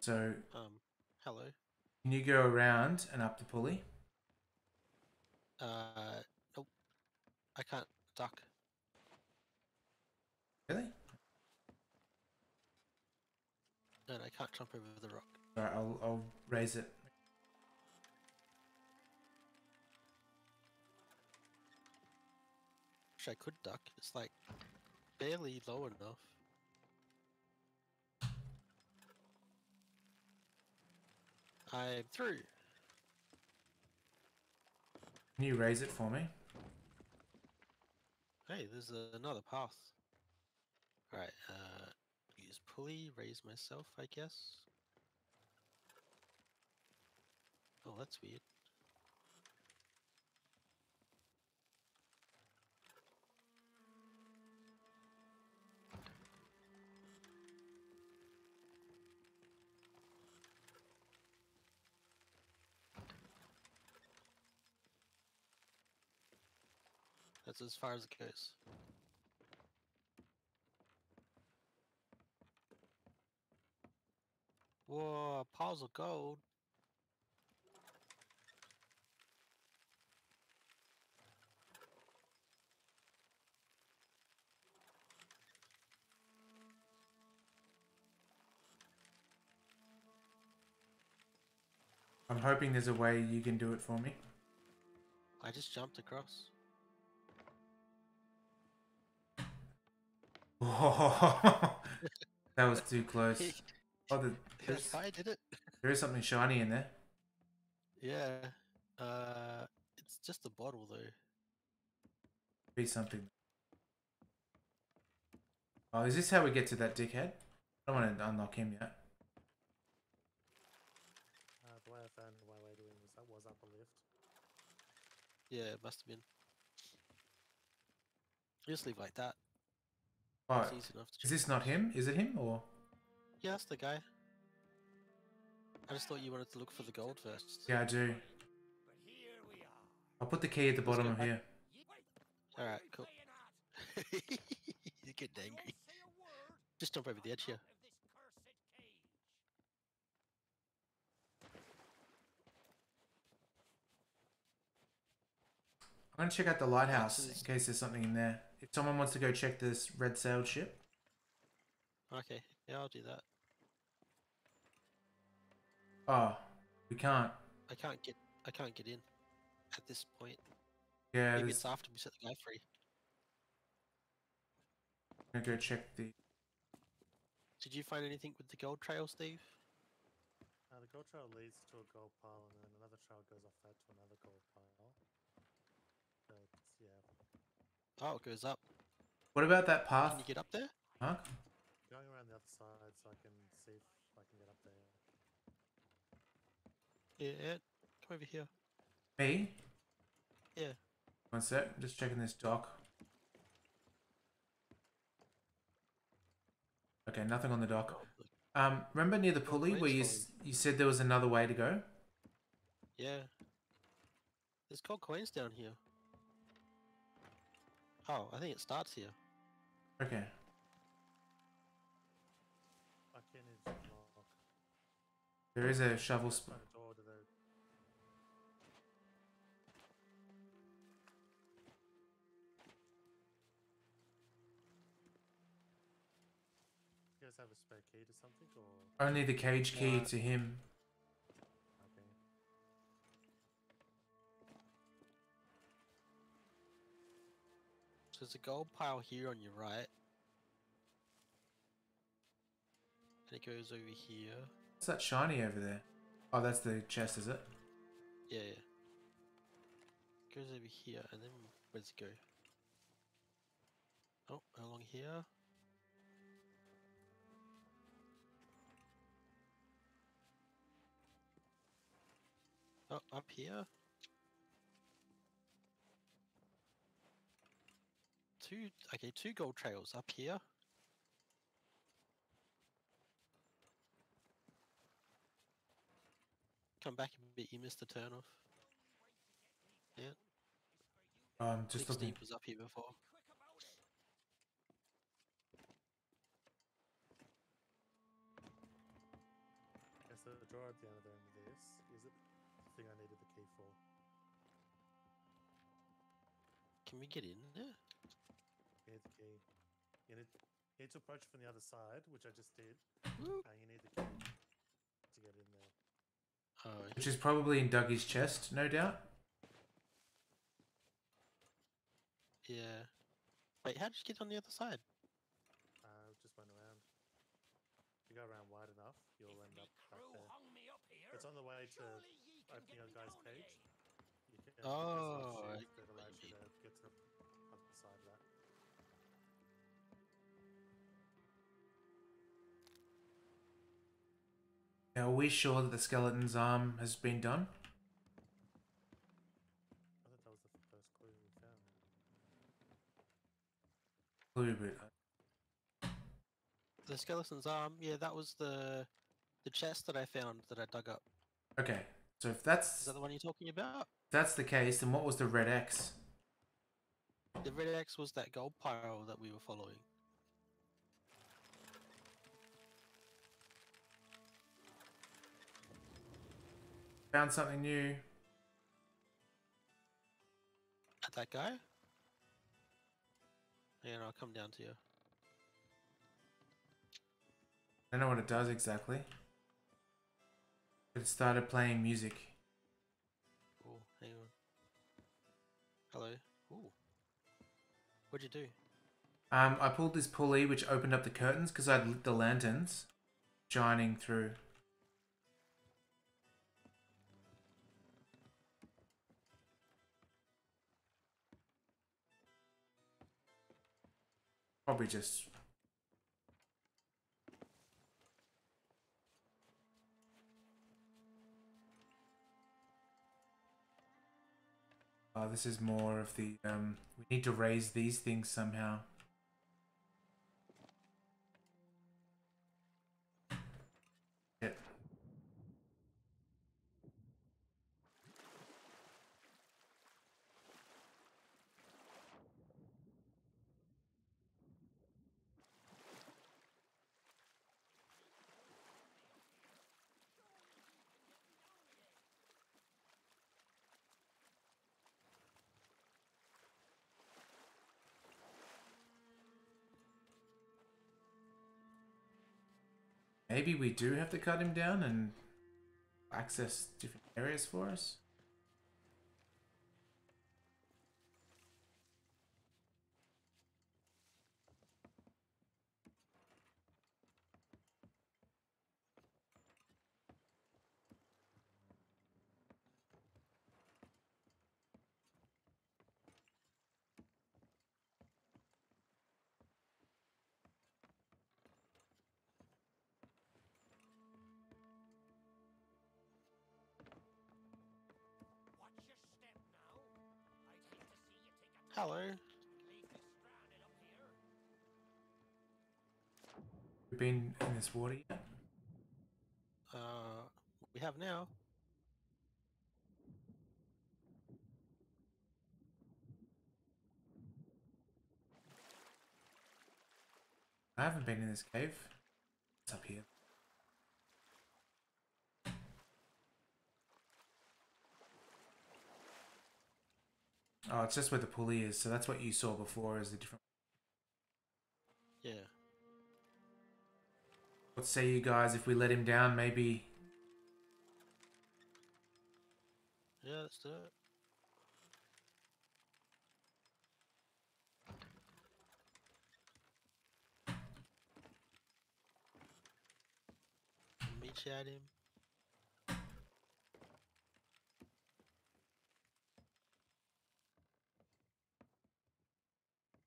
So Um, hello. can you go around and up the pulley? Uh, nope. I can't duck. Really? And I can't jump over the rock. Alright, I'll I'll raise it. I could duck. It's like barely low enough. I'm through. Can you raise it for me? Hey, there's another path. Alright, uh, use pulley, raise myself, I guess. Oh, that's weird. That's as far as it goes. Whoa, piles of gold. I'm hoping there's a way you can do it for me. I just jumped across. Whoa. that was too close. Oh, the, That's there's, I did it. there is something shiny in there. Yeah. Uh, it's just a bottle though. Be something. Oh, is this how we get to that dickhead? I don't want to unlock him yet. Uh, the way I found my way doing was that was up a lift. Yeah, it must have been. Just leave like that. It's easy enough to is this not him? Is it him or? Yeah, that's the guy. I just thought you wanted to look for the gold first. Yeah, I do. But here we are. I'll put the key at the bottom of here. Alright, cool. You're getting angry. Don't say a word Just jump over the edge here. out of this cursed cage. I'm gonna check out the lighthouse in case there's something in there. If someone wants to go check this red sailed ship, Okay, yeah, I'll do that. oh, we can't. I can't get I can't get in at this point. Yeah, Maybe there's- it's after we set the guy free. I'm gonna go check the. Did you find anything with the gold trail, Steve? Uh, the gold trail leads to a gold pile, and then another trail goes off that to another gold pile. But yeah, Oh, it goes up. What about that path? Can you get up there? Huh? going around the other side so I can see if I can get up there. Yeah, Ed, come over here. Me? Yeah. One sec. I'm just checking this dock. Okay, nothing on the dock. Oh. Um, remember near the Gold pulley where you you said there was another way to go? Yeah. There's gold coins down here. Oh, I think it starts here. Okay. I can't. There is a shovel spot. Find a door to the. You guys have a spare key to something, or Only the cage key Yeah. to him. So there's a gold pile here on your right. And it goes over here. What's that shiny over there? Oh, that's the chest, is it? Yeah, yeah. Goes over here, and then where does it go? Oh, along here. Oh, up here. Two, okay, two gold trails up here. Come back a bit, you missed the turn off. Yeah, Um, just looking. Steve was up here before. Yes, the drawer at the other end of this is it the thing I needed the key for. Can we get in there? You need the key. You need, you need to approach from the other side, which I just did. Woo. And you need the key to get in there. Oh, Which is probably in Dougie's chest, no doubt. yeah. Wait, how did you get on the other side? Uh, just went around. If you go around wide enough, you'll If end up back there. hung me up here, It's on the way to surely ye opening get a guy's down cage. You can, Oh, Now, are we sure that the skeleton's arm has been done? I thought that was the first clue we found. Clue, but The skeleton's arm. Yeah, that was the the chest that I found that I dug up. okay. So if Is that's that the one you're talking about? if that's the case, then what was the red X? The red X was that gold pile that we were following. Found something new. At that guy? And I'll come down to you. I don't know what it does exactly. It started playing music. Oh, hang on. Hello. Ooh. What'd you do? Um, I pulled this pulley which opened up the curtains because I'd lit the lanterns shining through. Probably just Oh, this is more of the um we need to raise these things somehow. Maybe we do have to cut him down and access different areas for us. Hello. leave me stranded up here. We've been in this water yet? Uh, we have now. I haven't been in this cave. It's up here. Oh, it's just where the pulley is, so that's what you saw before is the different Yeah. What say you guys if we let him down maybe Yeah, let's do it. Meet at him.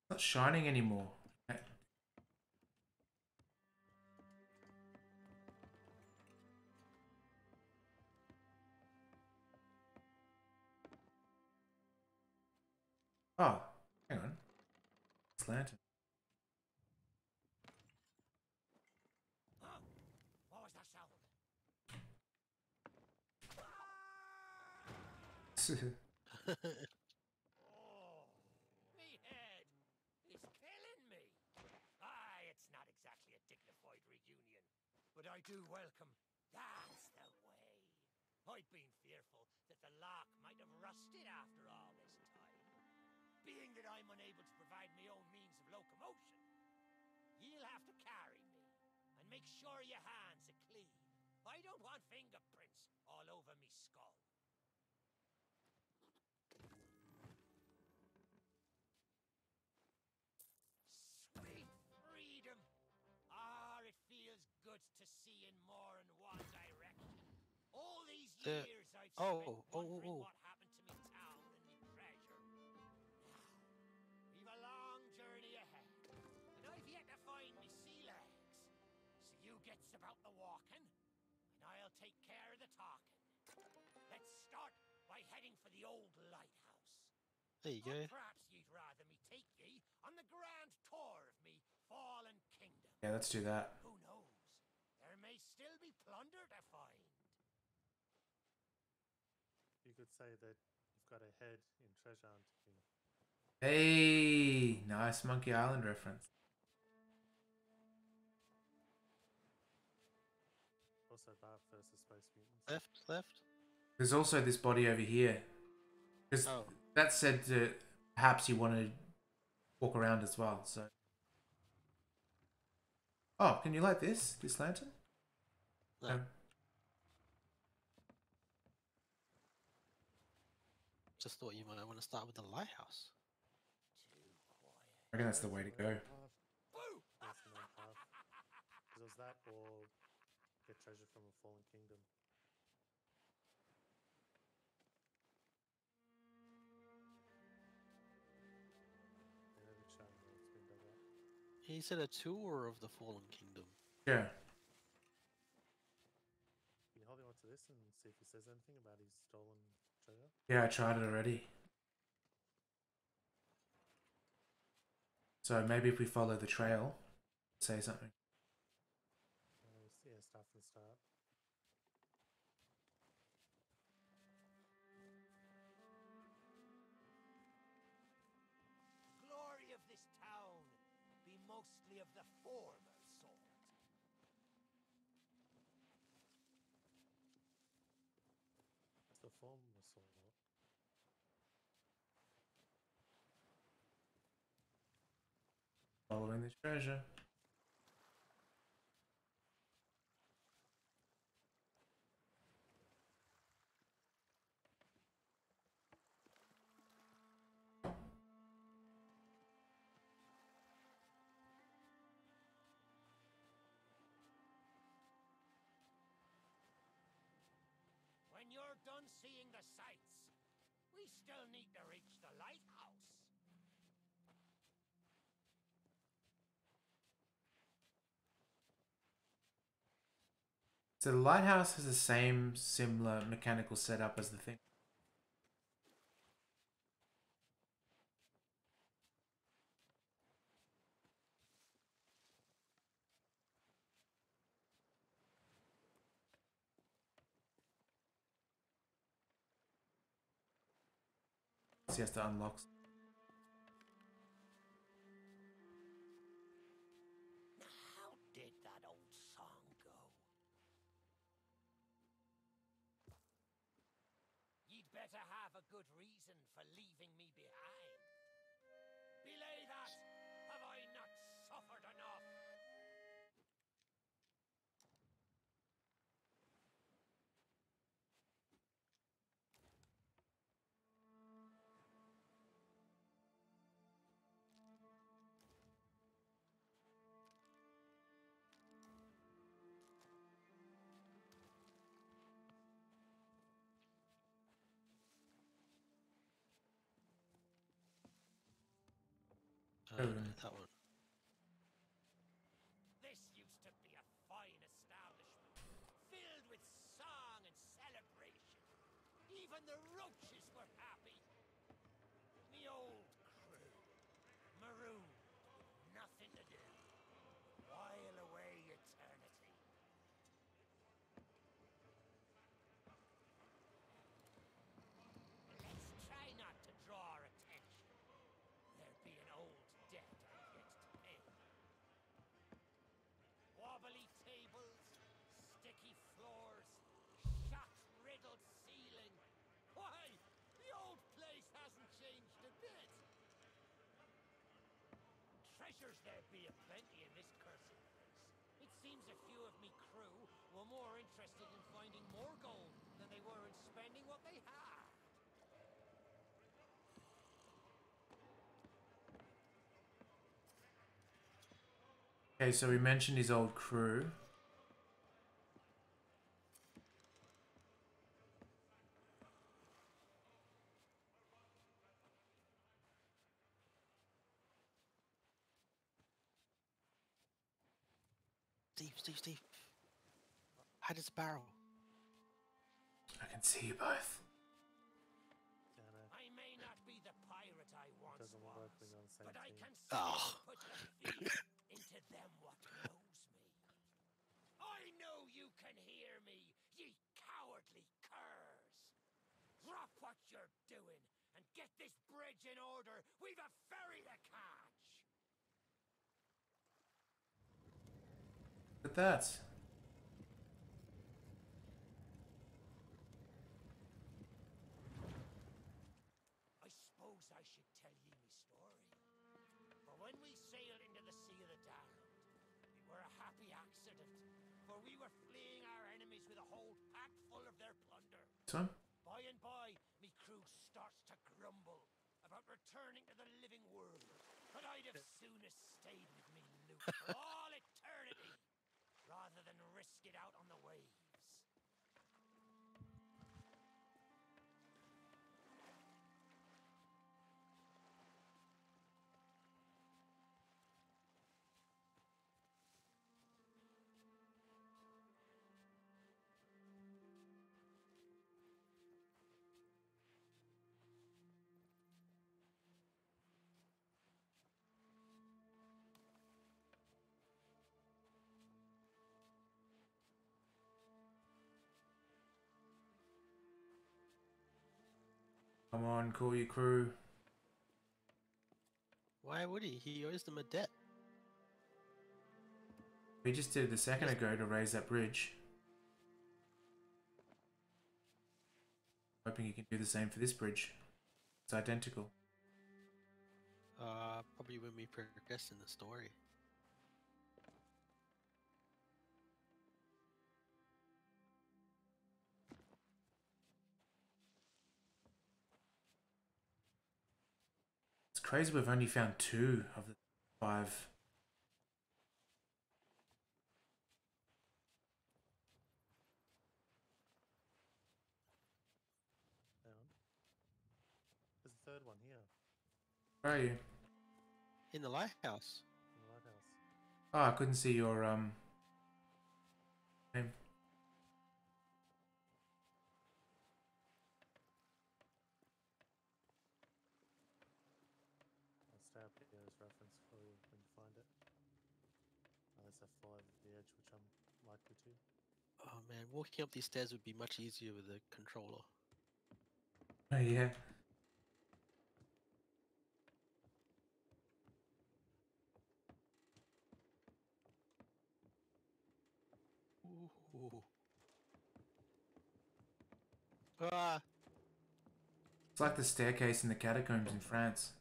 Not shining anymore. Oh, hang on. It's lantern. sure your hands are clean. I don't want fingerprints all over me skull. Sweet freedom! Ah, it feels good to see in more than one direction. All these The- years I've oh, spent oh, oh, wondering oh. what I'll take care of the talking. Let's start by heading for the old lighthouse. There you Or go. perhaps you'd rather me take ye on the grand tour of me fallen kingdom. Yeah, let's do that. Who knows? There may still be plunder to find. You could say that you've got a head in treasure hunting. Hey, nice Monkey Island reference. Left, left. There's also this body over here. Because Oh. that said that perhaps you want to walk around as well. So. Oh, can you light this? This lantern? No. No. Um, Just thought you might want to start with the lighthouse. Too. I reckon that's the way to go. Path. Boo! That's the main path. 'Cause it was that or get treasure from a fallen kingdom. He said a tour of the Fallen Kingdom. Yeah. Can you hold on to this and see if he says anything about his stolen treasure? Yeah, I tried it already. So maybe if we follow the trail, say something. Following the treasure. When you're done seeing the sights, we still need to reach the lighthouse. So the lighthouse has the same similar mechanical setup as the thing. He has to unlock. How did that old song go? You'd better have a good reason for leaving me behind. This used to be a fine establishment, filled with song and celebration. Even the roaches Treasures there be aplenty in this cursed place. It seems a few of me crew were more interested in finding more gold than they were in spending what they had. Okay, so we mentioned his old crew. Steve, Steve, Steve. Hide a sparrow. I can see you both. I may not be the pirate I once Doesn't work was, on the same but I can Ah. still put into them what knows me. I know you can hear me, ye cowardly curs. Drop what you're doing and get this bridge in order. We've a ferry to catch. Look at that. I suppose I should tell ye me story. For when we sailed into the Sea of the Damned, it were a happy accident, for we were fleeing our enemies with a whole pack full of their plunder. One? By and by, me crew starts to grumble about returning to the living world. But I'd have uh. sooner stayed with me loot for all eternity rather it out on the waves. Come on, call your crew. Why would he? He owes them a debt. We just did it a second ago to raise that bridge. Hoping you can do the same for this bridge. It's identical. Uh, probably when we progress in the story. Crazy we've only found two of the five. There's a third one here Where are you? In the lighthouse. in the lighthouse. Oh, I couldn't see your um Walking up these stairs would be much easier with a controller. Oh yeah. Ooh. Ah, It's like the staircase in the catacombs in France.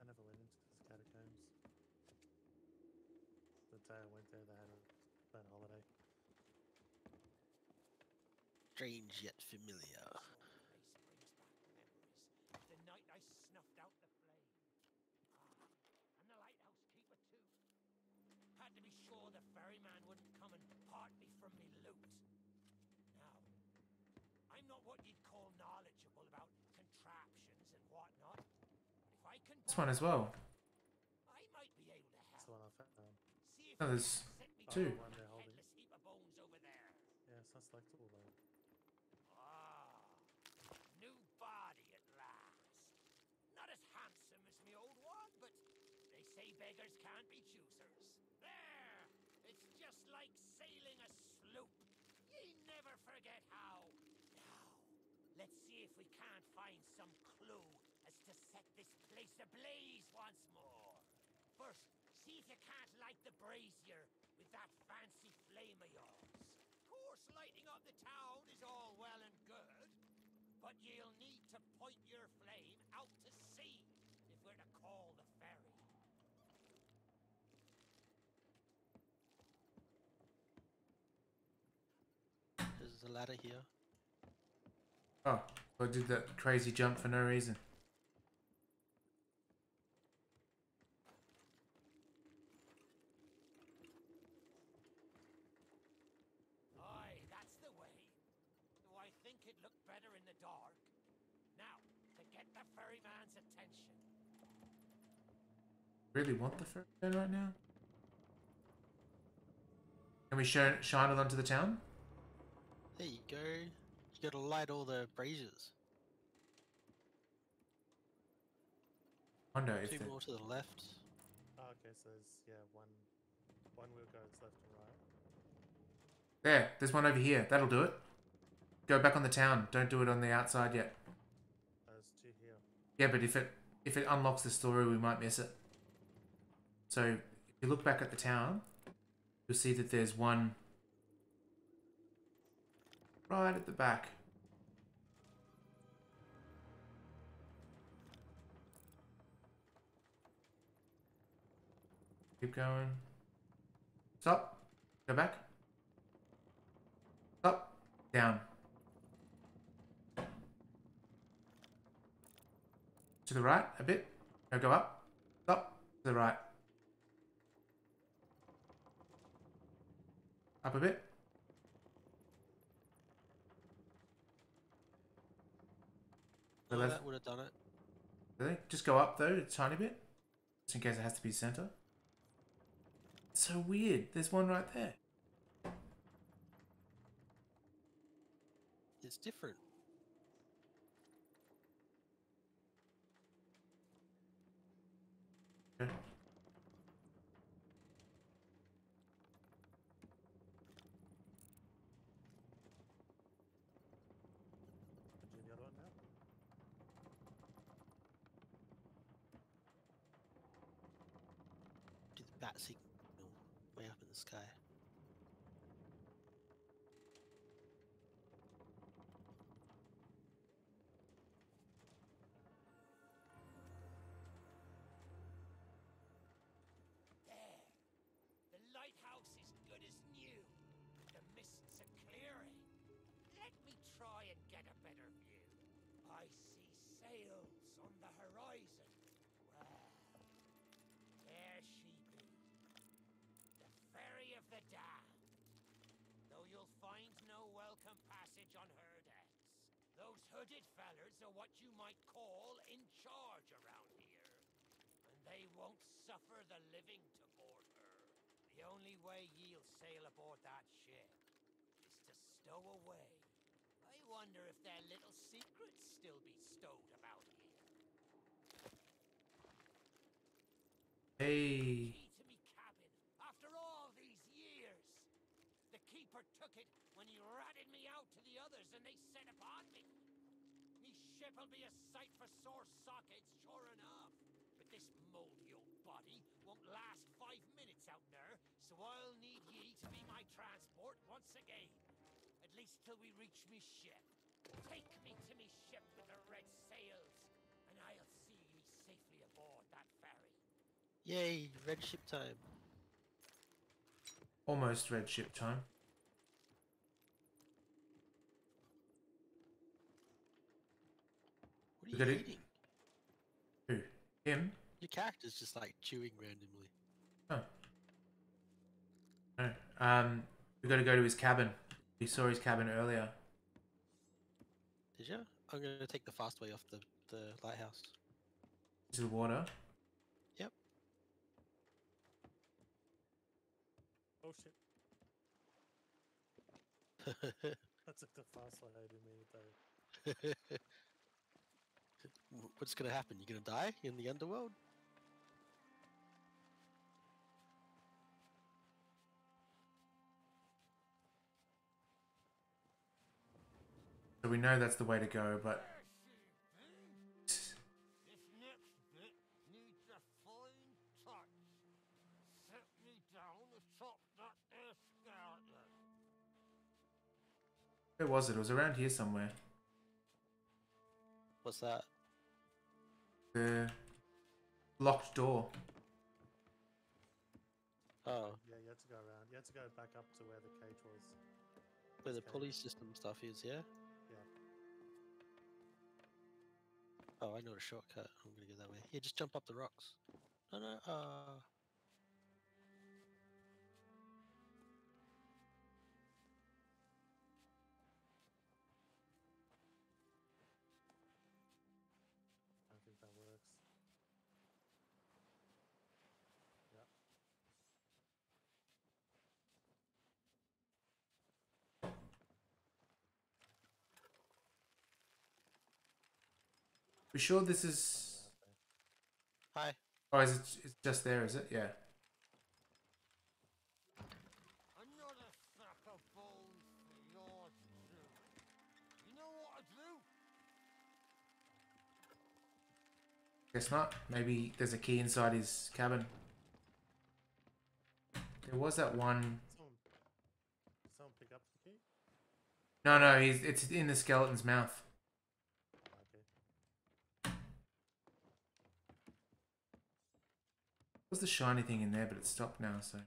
I never went into these catacombs. The day I went there, they had a planned holiday. Strange yet familiar. This place brings back memories. The night I snuffed out the flame. Ah, and the lighthouse keeper too. Had to be sure the ferryman wouldn't come and part me from me loot. Now, I'm not what you'd call knowledgeable about contraptions and whatnot. If I can This one as well. I might be able to That's help. the one I found. See if Oh, there's can set two. down One on they're that holding. headless heap of bones over there. Yeah, it's not selectable though. Ah, new body at last. Not as handsome as me old one, but they say beggars can't be choosers. There! It's just like sailing a sloop. Ye never forget how. Now, let's see if we can't find some clue as to set this place ablaze once more. First, see if you can't light the brazier with that fancy flame of yours. Course, lighting up the town is all well and good, but you'll need to point your flame out to sea if we're to call the ferry. There's a ladder here. Oh, I did that crazy jump for no reason. Aye, that's the way. Though I think it looked better in the dark. Now, to get the ferryman's attention. Really want the ferryman right now? Can we show, shine it onto the town? There you go. You gotta light all the braziers. Wonder if Two the, more to the left. Oh, okay, so there's yeah one one wheel goes left and right. there. There's one over here. That'll do it. Go back on the town. Don't do it on the outside yet. There's two here. Yeah, but if it if it unlocks the story, we might miss it. So if you look back at the town, you'll see that there's one right at the back. Keep going. Stop. Go back. Stop. Down. To the right a bit. No, go up. Up. To the right. Up a bit. Left. that would have done it. Just go up though, a tiny bit. Just in case it has to be center. It's so weird. There's one right there. It's different. Hooded fellers are what you might call in charge around here and they won't suffer the living to board her. The only way ye'll sail aboard that ship is to stow away. I wonder if their little secrets still be stowed about here. Hey. Key to me cabin after all these years. The keeper took it when he ratted me out to the others and they set upon me. Me ship'll be a sight for sore sockets, sure enough. But this moldy old body won't last five minutes out there, so I'll need ye to be my transport once again. At least till we reach me ship. Take me to me ship with the red sails, and I'll see ye safely aboard that ferry. Yay, red ship time. Almost red ship time. What are We you eating? Who? Him? Your character's just like chewing randomly. Oh. No. Um, we got to go to his cabin. We saw his cabin earlier. Did you? I'm gonna take the fast way off the, the lighthouse. To the water. Yep. Oh shit. That's took the fast way. I didn't mean to. W- What's gonna happen? You're gonna die in the underworld? So we know that's the way to go, but This next bit needs a fine touch. Set me down atop that there skeleton. where was it? It was around here somewhere. What's that? The locked door. Oh, Yeah, you had to go around. You had to go back up to where the cage was. where the Okay. pulley system stuff is, yeah? Yeah. Oh, I know the shortcut. I'm gonna go that way. Yeah, just jump up the rocks. No, no, uh... We sure this is? Hi. Oh, is it? It's just there, is it? Yeah. Another sack of bones for yours too. You know what to do? Guess not. Maybe there's a key inside his cabin. There was that one. Someone, someone pick up the key? No, no, he's it's in the skeleton's mouth. Okay. Was the shiny thing in there, but it stopped now. So.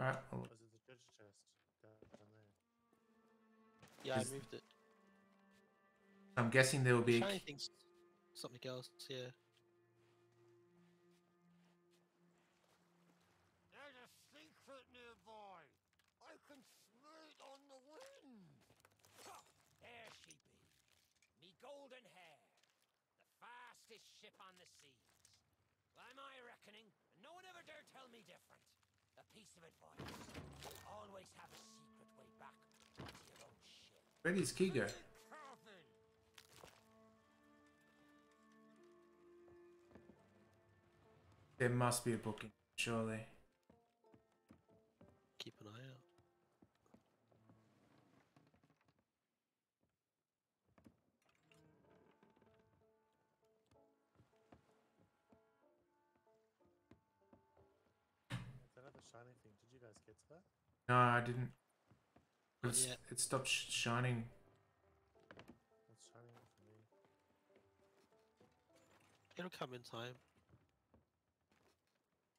All right. Well, oh, Was it the treasure chest down, down there? Yeah, I moved it. I'm guessing there will be. A Shiny key. things, something else. Yeah. There's a secret nearby. I can smell it on the wind. Ha! There she be. Me golden hair. The fastest ship on the seas. By my reckoning, and no one ever dare tell me different. A piece of advice. Always have a secret way back to your own. Where go? Careful. There must be a booking, surely. No, I didn't. It's, yet. it stopped sh- shining. It's shining for me. It'll come in time.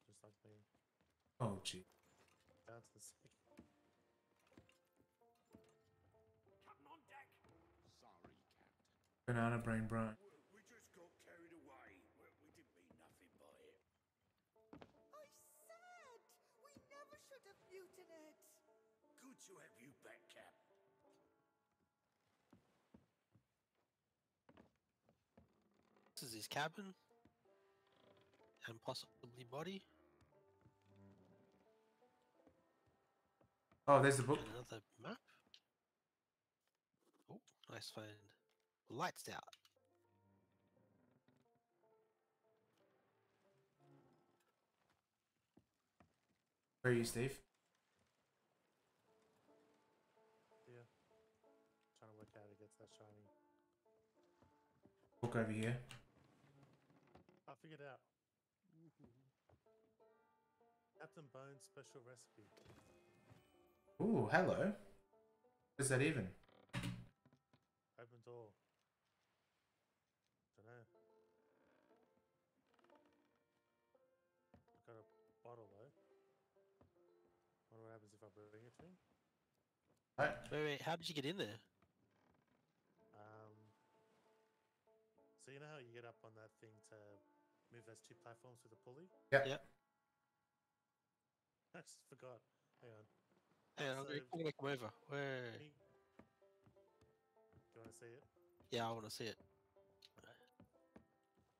Just like me. Oh, gee. Down to the second. Captain on deck. Sorry, Captain. Banana brain Brian. His cabin. And possibly body. Oh, there's the book. And another map. Oh, nice find. Lights out. Where are you, Steve? Yeah. Trying to work out who gets that shiny. Book over here. I figured it out. Captain Bone's special recipe. Ooh, hello. What is that even? Open door. Dunno. Got a bottle though. Wonder what happens if I bring it to him. Right. Wait, wait, how did you get in there? Um. So you know how you get up on that thing to move those two platforms with a pulley? Yep. Yep. I just forgot. Hang on. Hey, I'm gonna, So- I'm gonna come over. Where? Do you want to see it? Yeah, I want to see it.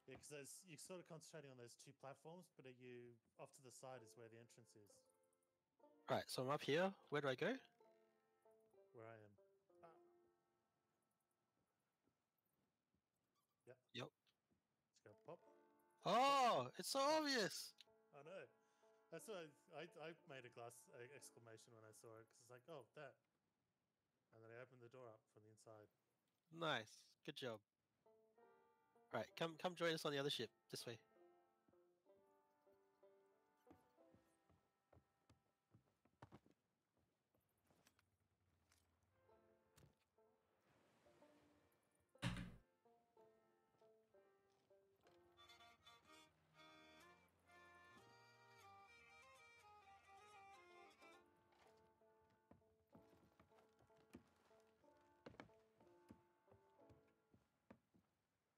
Yeah, because you're sort of concentrating on those two platforms, but are you off to the side is where the entrance is, Right, so I'm up here. Where do I go? where I am. Oh, it's so obvious. I know. That's why I, I, I made a glass exclamation when I saw it because it's like, oh, that. And then I opened the door up from the inside. Nice. Good job. All right, come come join us on the other ship. This way.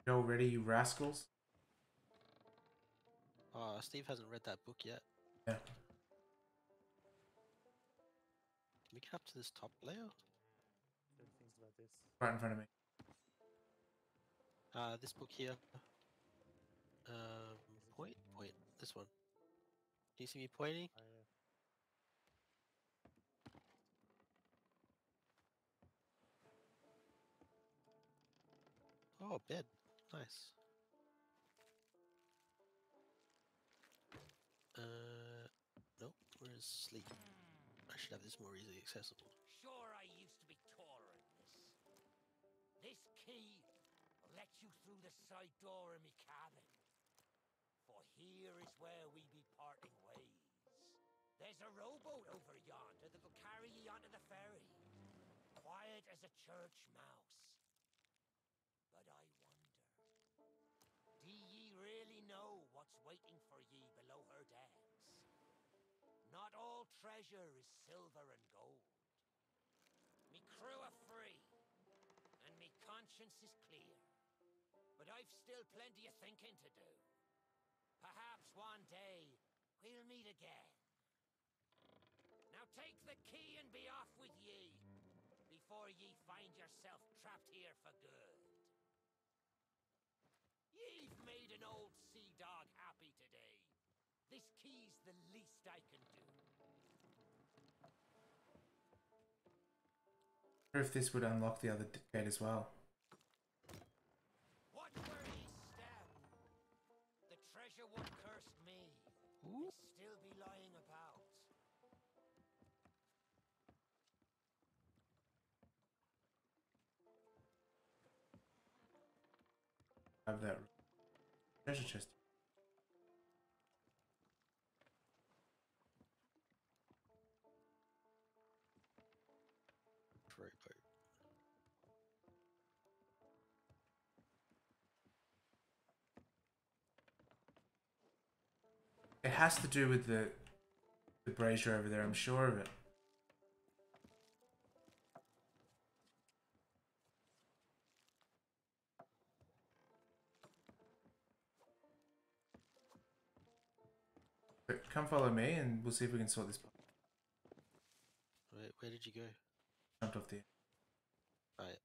You all ready, you rascals? Oh, Steve hasn't read that book yet. Yeah. Can we get up to this top layer? Things about this. Right in front of me. Uh, this book here. Um, point, point. This one. Can you see me pointing? I, uh, Oh, bed. Nice. Uh, nope. Where's sleep? I should have this more easily accessible. Sure, I used to be touring this. This key will let you through the side door of me cabin. For here is where we be parting ways. There's a rowboat over yonder that'll carry ye onto the ferry. Quiet as a church mouse. Waiting for ye below her decks? Not all treasure is silver and gold. Me crew are free, and me conscience is clear. But but I've still plenty of thinking to do. Perhaps one day we'll meet again. Now take the key and be off with ye, before ye find yourself trapped here for good. Ye've made an old This key's the least I can do. wonder if this would unlock the other gate as well. What were ye step? The treasure would curse me. Ooh. and still be lying about. Have that treasure chest. It has to do with the the brazier over there. I'm sure of it. But come follow me, and we'll see if we can sort this. Wait, where did you go? Jumped off the. Right.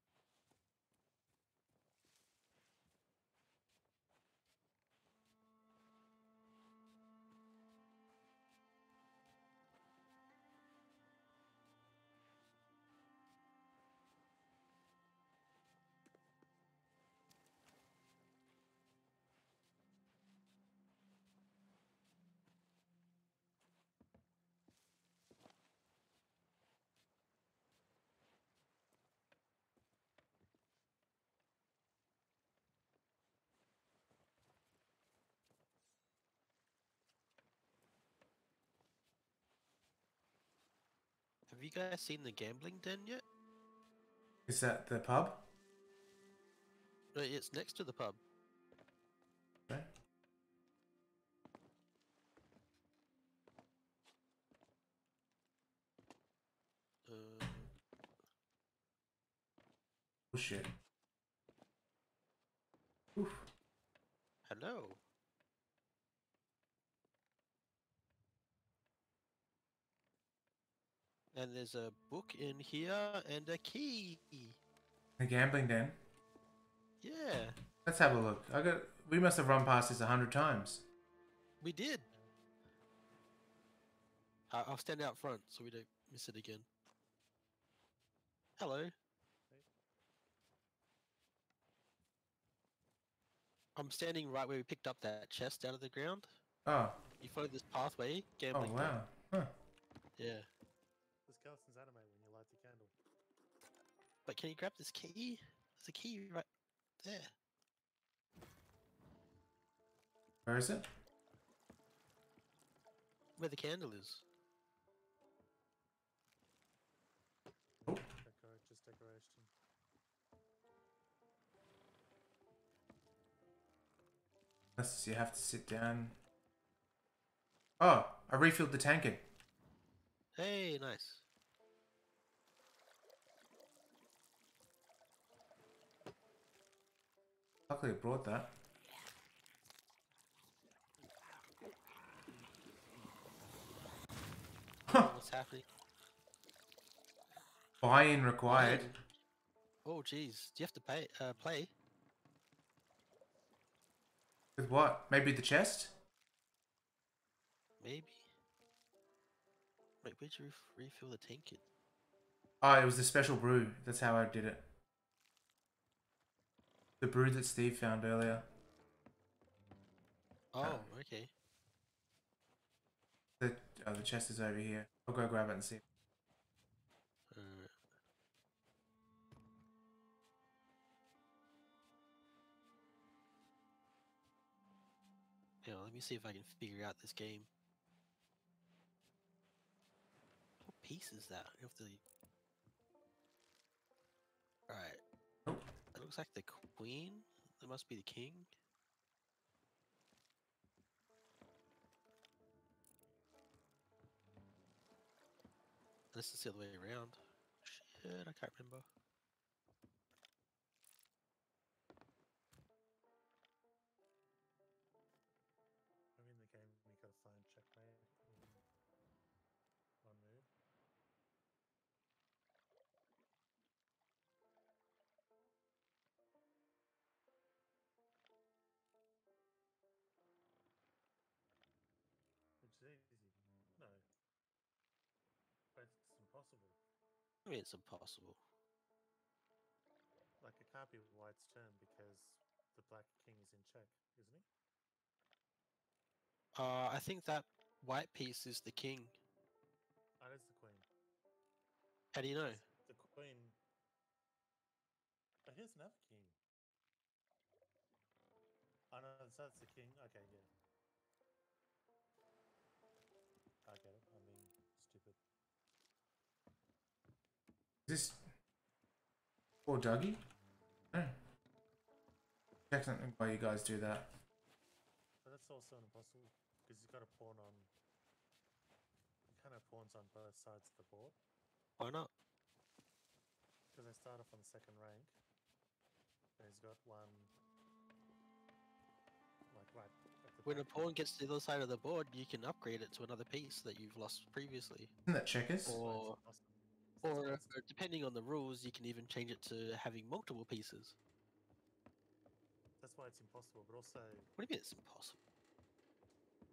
Have you guys seen the gambling den yet? Is that the pub? No, it's next to the pub. Okay. Uh, shit. Oof. hello. And there's a book in here and a key. The gambling den. Yeah, Let's have a look. I got. We must have run past this a hundred times. we did. I'll stand out front so we don't miss it again. Hello. I'm standing right where we picked up that chest out of the ground. Oh. You follow this pathway, Oh gambling. den. wow. Huh. Yeah. The skeletons animate when you light the candle. But can you grab this key? There's a key right there. Where is it? Where the candle is. Oh. Decor- just decoration. Unless you have to sit down. Oh, I refilled the tankard. Hey, nice. Luckily, I brought that. What's happening? Buy-in required. Oh, jeez. Do you have to pay? Uh, play? With what? Maybe the chest? Maybe. Wait, where'd you ref- refill the tankard? Oh, it was the special brew. That's how I did it. The brew that Steve found earlier. Oh, okay. The oh, the chest is over here. I'll go grab it and see. Uh, yeah, let me see if I can figure out this game. What piece is that? You have to. Alright. Oh. Looks like the queen. It must be the king. This is the other way around. Shit, I can't remember. It's impossible. Like it can't be White's turn because the Black King is in check, isn't he? Uh, I think that white piece is the king. That is the Queen. How do you know? The Queen. Oh, here's another King. Oh no, so that's the King. Okay, yeah. This poor Dougie? Eh. No. Check something why you guys do that. But that's also impossible because he's got a pawn on. He can't have pawns on both sides of the board Why not? because they start off on the second rank. And he's got one. Like right. When a pawn gets to the other side of the board, you can upgrade it to another piece that you've lost previously. Isn't that checkers? Or, impossible. So that's or why it's- depending on the rules, you can even change it to having multiple pieces. That's why it's impossible, but also What do you mean it's impossible?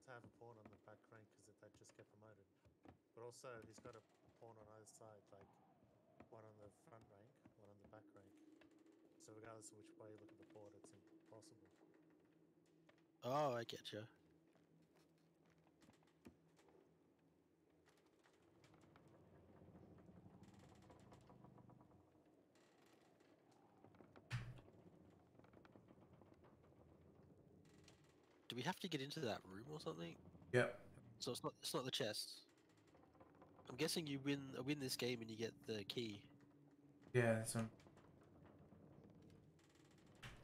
to have a pawn on the back rank because they just get promoted. But also, he's got a pawn on either side, like one on the front rank, one on the back rank. So regardless of which way you look at the board, it's impossible. Oh, I get you. We have to get into that room or something? Yeah. So it's not it's not the chest. I'm guessing you win uh, win this game and you get the key, Yeah, that's one.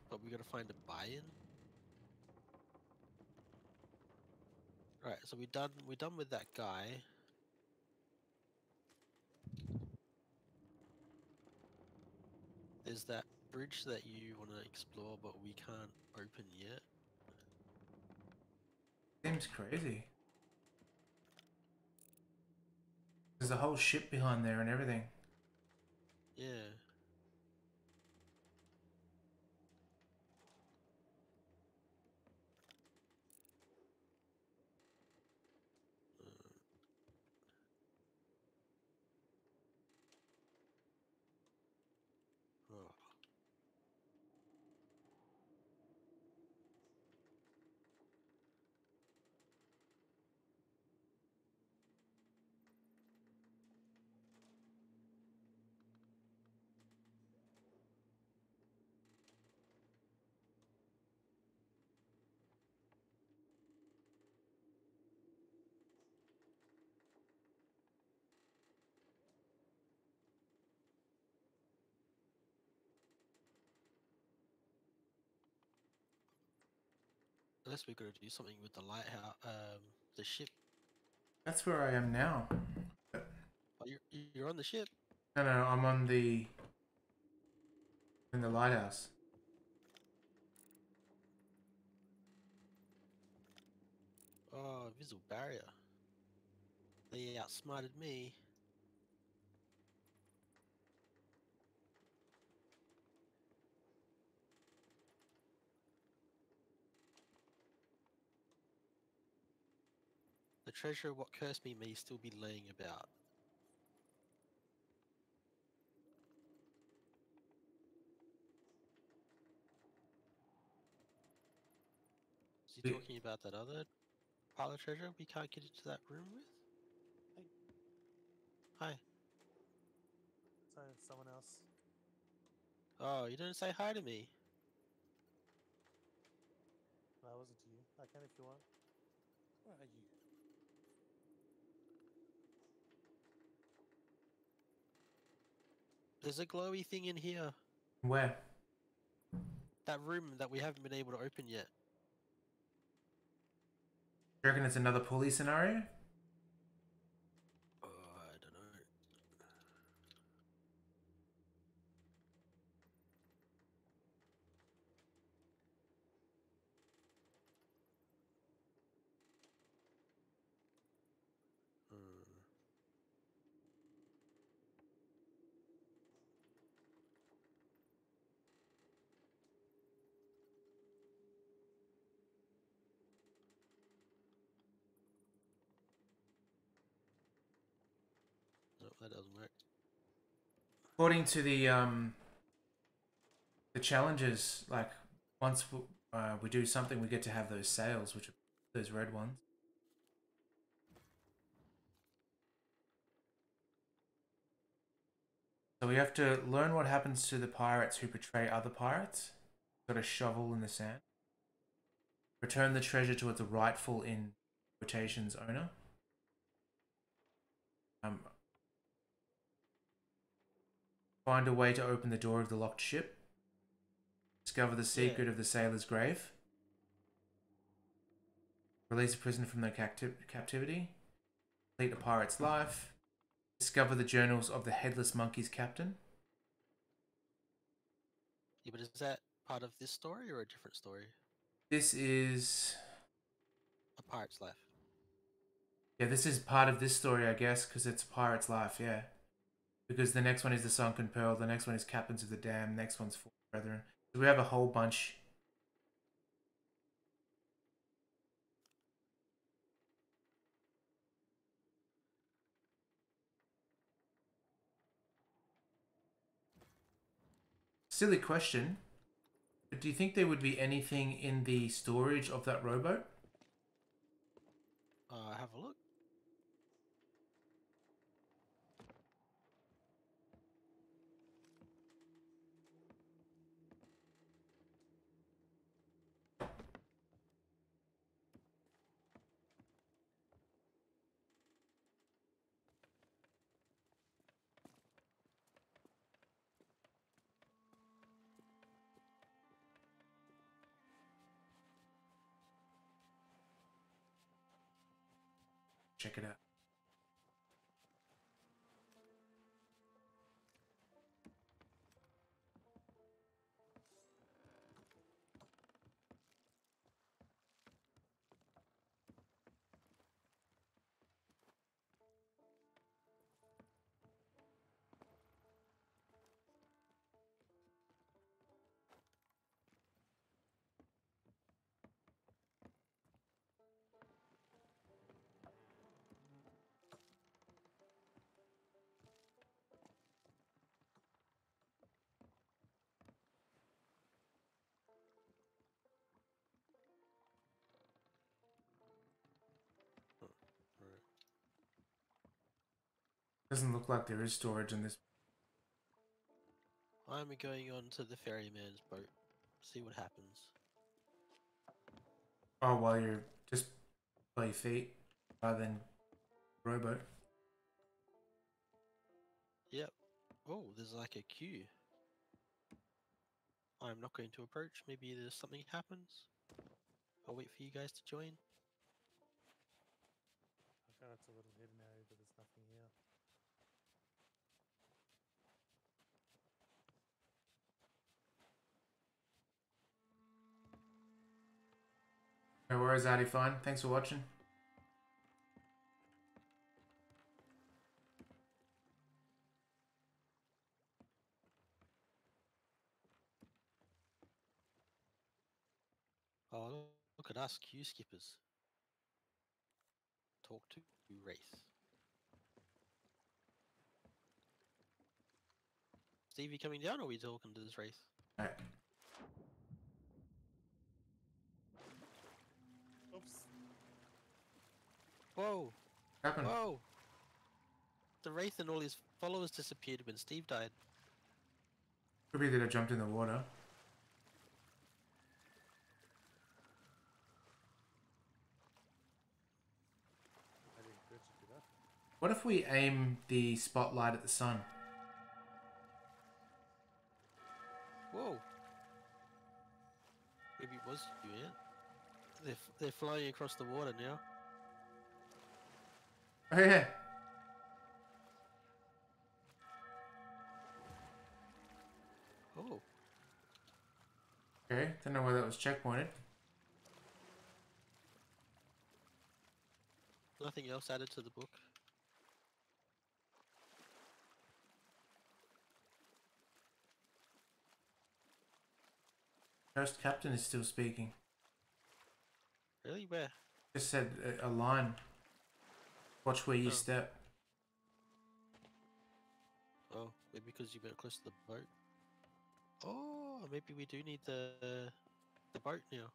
but we gotta find a buy-in. Right, so we done we're done with that guy. There's that bridge that you want to explore, but we can't open yet. Seems crazy. There's a whole ship behind there and everything. Yeah. Uh, oh. Unless we're gonna do something with the lighthouse, um, the ship. That's where I am now. Oh, you're you're on the ship. No, no, I'm on the in the lighthouse. Oh, visible barrier. They outsmarted me. Treasure of what cursed me may still be laying about. Is he The- talking about that other pile of treasure we can't get into that room with? Hey. Hi. So someone else. Oh, you didn't say hi to me. No, it wasn't to you. I can if you want. Where are you? There's a glowy thing in here. Where? That room that we haven't been able to open yet. Do you reckon it's another pulley scenario? Oh, I don't know. Hmm. Nope, that doesn't work. according to the um the challenges, like once w- uh, we do something, we get to have those sails, which are those red ones. So we have to learn what happens to the pirates who betray other pirates. Got a shovel in the sand. Return the treasure to its rightful in quotations owner. Um, find a way to open the door of the locked ship. Discover the secret of the sailor's grave. Release a prisoner from their capti- captivity. Complete a pirate's life. Discover the journals of the headless monkey's captain. Yeah, but is that part of this story or a different story? This is A pirate's life. yeah, this is part of this story, I guess, because it's a pirate's life. Yeah, because the next one is the sunken pearl. The next one is Captains of the Damned. Next one's four brethren. So we have a whole bunch. Silly question. But do you think there would be anything in the storage of that rowboat? Uh, have a look. Check it out. Doesn't look like there is storage in this. I'm going on to the ferryman's boat. See what happens. Oh, while you're just by your feet rather than rowboat. Yep. Oh, there's like a queue. I'm not going to approach. Maybe there's something happens. I'll wait for you guys to join. Okay, it's a little hidden area, but there's nothing here. No worries, Addy. Fine. Thanks for watching. Oh, look at us, queue skippers. Talk to Wraith. Stevie coming down, or are we talking to this race? Alright. Oops. Whoa! Happened. Whoa! The Wraith and all his followers disappeared when Steve died. Could be that I jumped in the water. I didn't where'd you do that? What if we aim the spotlight at the sun? Whoa! Maybe it was you, yeah? They're, they're flying across the water now. Oh yeah. Oh, Okay. Don't know where that was checkpointed. nothing else added to the book. First captain is still speaking. Really? Where? Just said a, a line. Watch where you Oh. step. Oh, Maybe because you went close to the boat. Oh, maybe we do need the the boat now.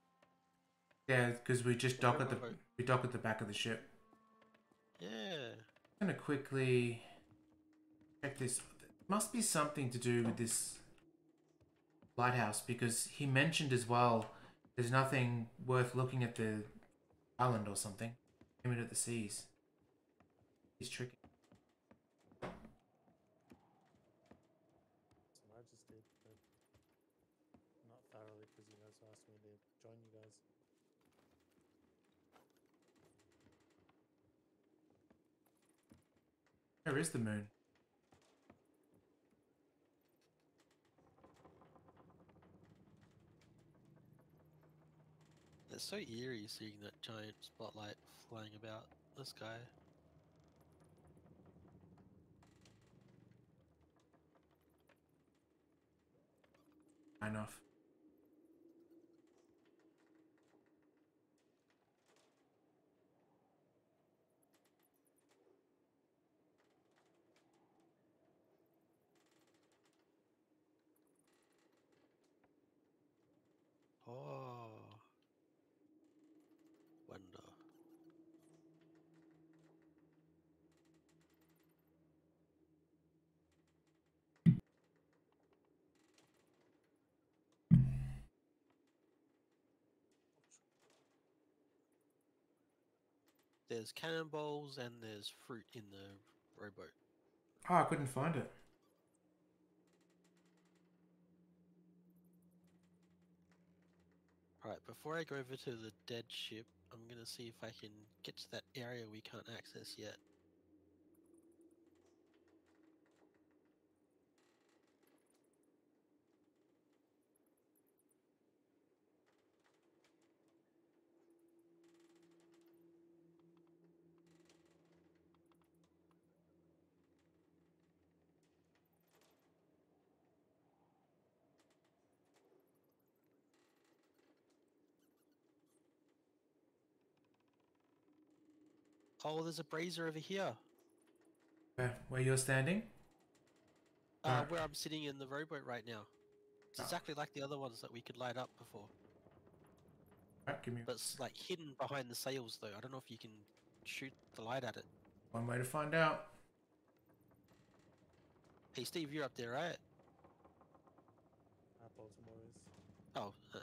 Yeah, because we just dock at the we dock at the back of the ship. Yeah. I'm gonna quickly check this. Must be something to do with this lighthouse because he mentioned as well. There's nothing worth looking at the island or something. Aiming at the seas. He's tricking. That's what I just did, but not thoroughly because you guys asked me to join you guys. Where is the moon? It's so eerie seeing that giant spotlight flying about the sky. Enough. Oh. Wonder. There's cannonballs and there's fruit in the rowboat. Oh, I couldn't find it. Alright, before I go over to the dead ship, I'm gonna see if I can get to that area we can't access yet. Oh, there's a brazier over here. Where, where you're standing? Uh, Alright. where I'm sitting in the rowboat right now. It's Oh. exactly like the other ones that we could light up before. Right, give me But it's like hidden behind the sails though. I don't know if you can shoot the light at it. one way to find out. Hey Steve, you're up there, right? Ah, Boltimoore is. Oh, uh,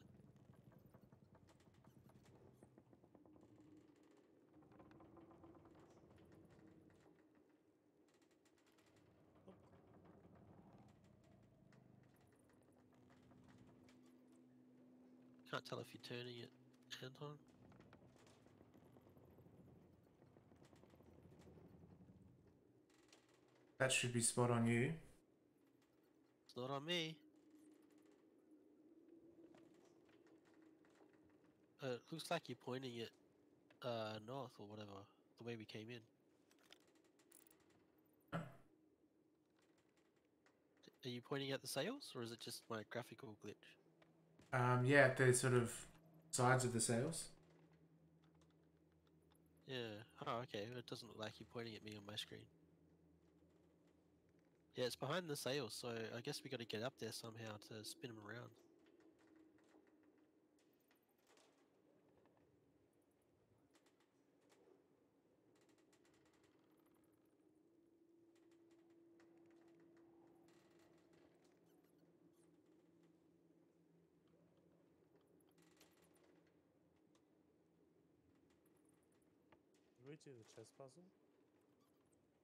can't tell if you're turning it, Anton. That should be spot on you. It's not on me. Uh, it looks like you're pointing it uh, north or whatever, the way we came in. Are you pointing at the sails, or is it just my graphical glitch? Um, yeah, the sort of sides of the sails. Yeah. Oh, okay. It doesn't look like you're pointing at me on my screen. Yeah, it's behind the sails, so I guess we got to get up there somehow to spin them around. Do the chess puzzle?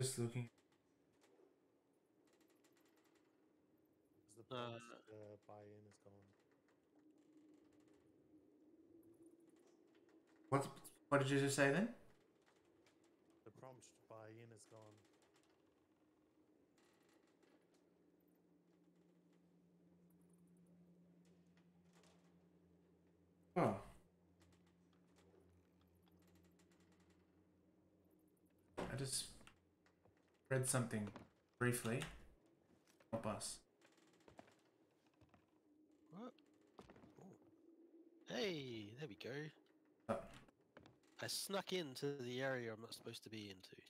Just looking. The Uh, prompt, the buy-in is gone. What what did you just say then? The prompt to buy in is gone. Oh. I just read something briefly. Help us. What? Oh. Hey, there we go. Oh. I snuck into the area I'm not supposed to be into.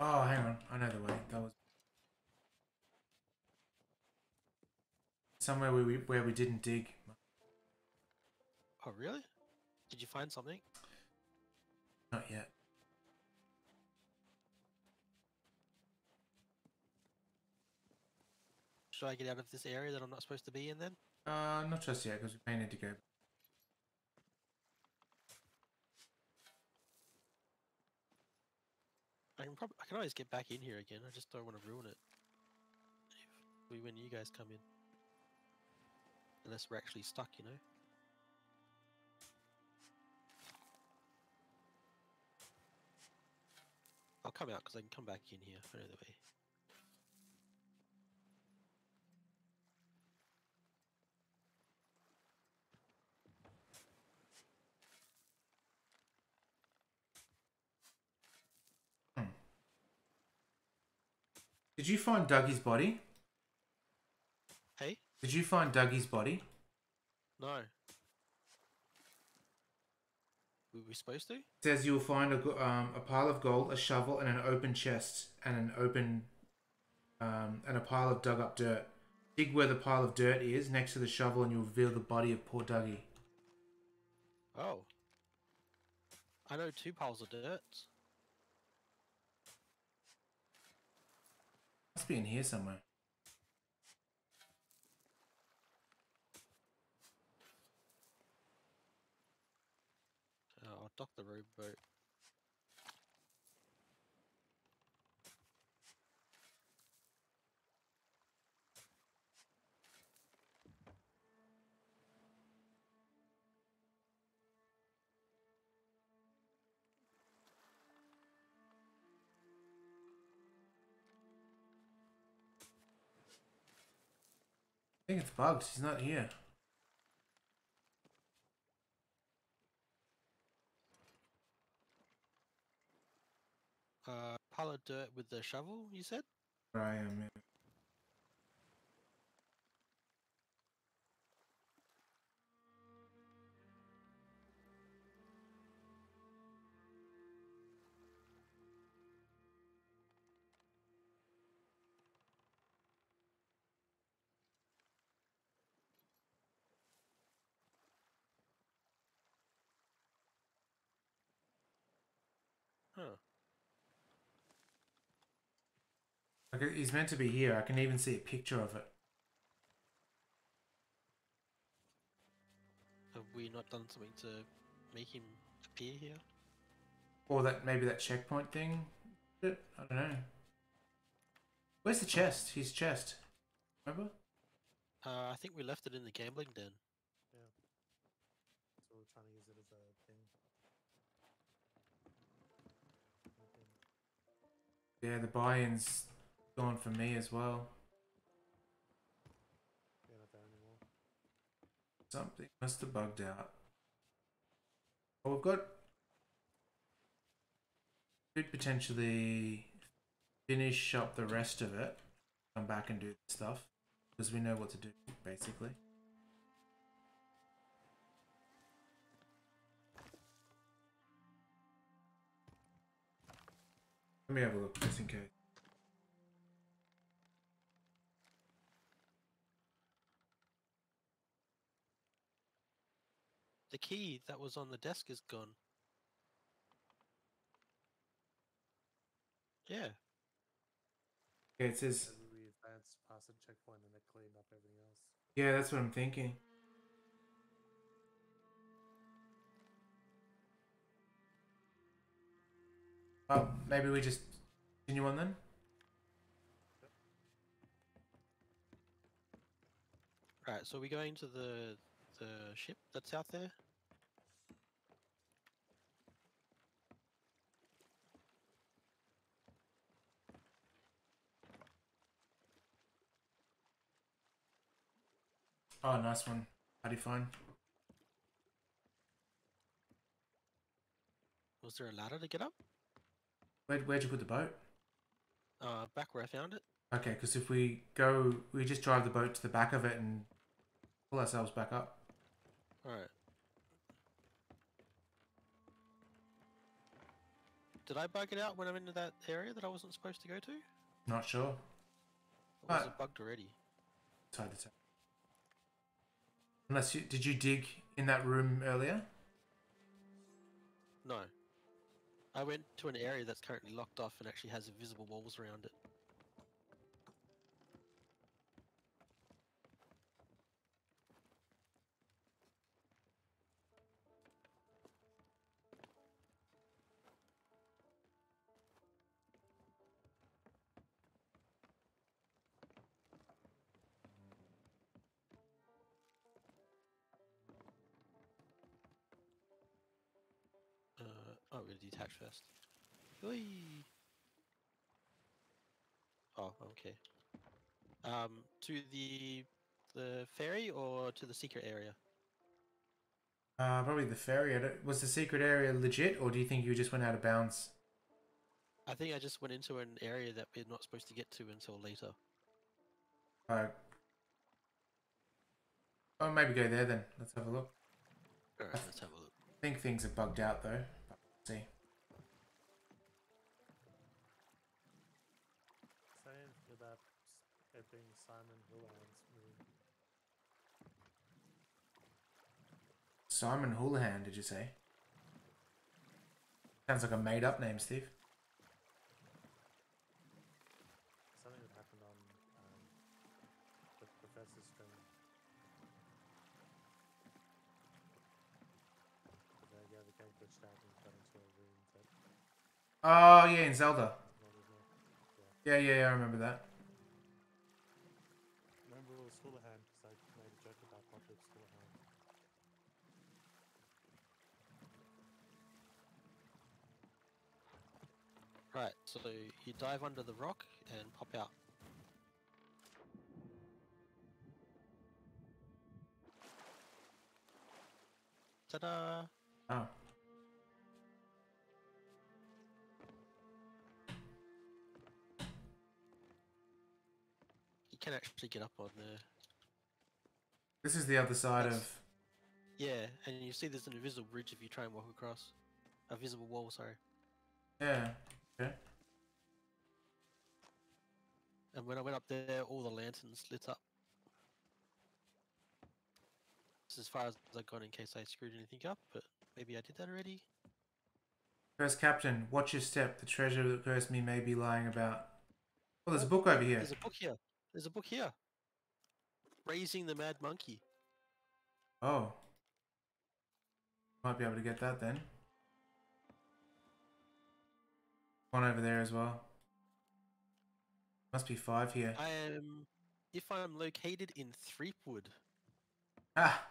Oh, hang on. I know the way. That was somewhere where we where we didn't dig. Oh, really? Did you find something? Not yet. Should I get out of this area that I'm not supposed to be in then? Uh, not just yet because we may need to go. I can probably I can always get back in here again. I just don't want to ruin it. If we when you guys come in, unless we're actually stuck, you know. I'll come out because I can come back in here. I know way. Did you find Dougie's body? Hey, Did you find Dougie's body? no. Were we supposed to? It says you will find a, um, a pile of gold, a shovel, and an open chest, and an open, um, and a pile of dug up dirt. Dig where the pile of dirt is next to the shovel, and you'll reveal the body of poor Dougie. Oh. I know two piles of dirt. Must be in here somewhere. Uh, I'll dock the rowboat. Think it's bugged. He's not here. Uh, pile of dirt with the shovel, you said? Where I am. Yeah. Like, he's meant to be here. I can even see a picture of it. Have we not done something to make him appear here? Or that maybe that checkpoint thing. I don't know. Where's the chest? His chest. Remember? Uh, I think we left it in the gambling den. Yeah. So we're trying to use it as a thing. Yeah, the buy-in's gone for me as well. Something must have bugged out. We've got. Could potentially finish up the rest of it. Come back and do stuff. Because we know what to do, basically. Let me have a look just in case. The key that was on the desk is gone. Yeah. Yeah, it says. We advanced past the checkpoint and it cleaned up everything else. Yeah, that's what I'm thinking. Oh, maybe we just continue on then? Right, so are we going to the the ship that's out there? Oh, nice one. How do you find? Was there a ladder to get up? Where, where'd you put the boat? Uh, back where I found it. Okay, because if we go, we just drive the boat to the back of it and pull ourselves back up. Alright. Did I bug it out when I'm into that area that I wasn't supposed to go to? Not sure. Or was it bugged already? Hard to tell. Unless you did you dig in that room earlier? No. I went to an area that's currently locked off and actually has invisible walls around it. Whee! Oh, okay. Um, to the the ferry or to the secret area? Uh, probably the ferry. Was the secret area legit, or do you think you just went out of bounds? I think I just went into an area that we're not supposed to get to until later. Uh, oh, maybe go there then. Let's have a look. Alright, let's have a look. I think things are bugged out though. Let's see. Simon Houlihan, did you say? Sounds like a made up name, Steve. Something that happened on um, the professor's stream. The, yeah, the game glitched out and into a room Oh, yeah, in Zelda. not as well. Yeah. Yeah, yeah, yeah, I remember that. Remember it was Houlihan because I made a joke about Patrick's Houlihan. Right, so you dive under the rock and pop out. Ta-da! Oh. You can actually get up on there. This is the other side That's- of. Yeah, and you see there's an invisible bridge if you try and walk across. A visible wall, sorry. Yeah. Okay. And when I went up there, all the lanterns lit up. This is as far as I got in case I screwed anything up, but maybe I did that already. First captain, watch your step. The treasure that cursed me may be lying about. Oh, there's a book over here. There's a book here. There's a book here. Raising the Mad Monkey. Oh. Might be able to get that then. One over there as well. Must be five here. I am. If I'm located in Threepwood, Ah!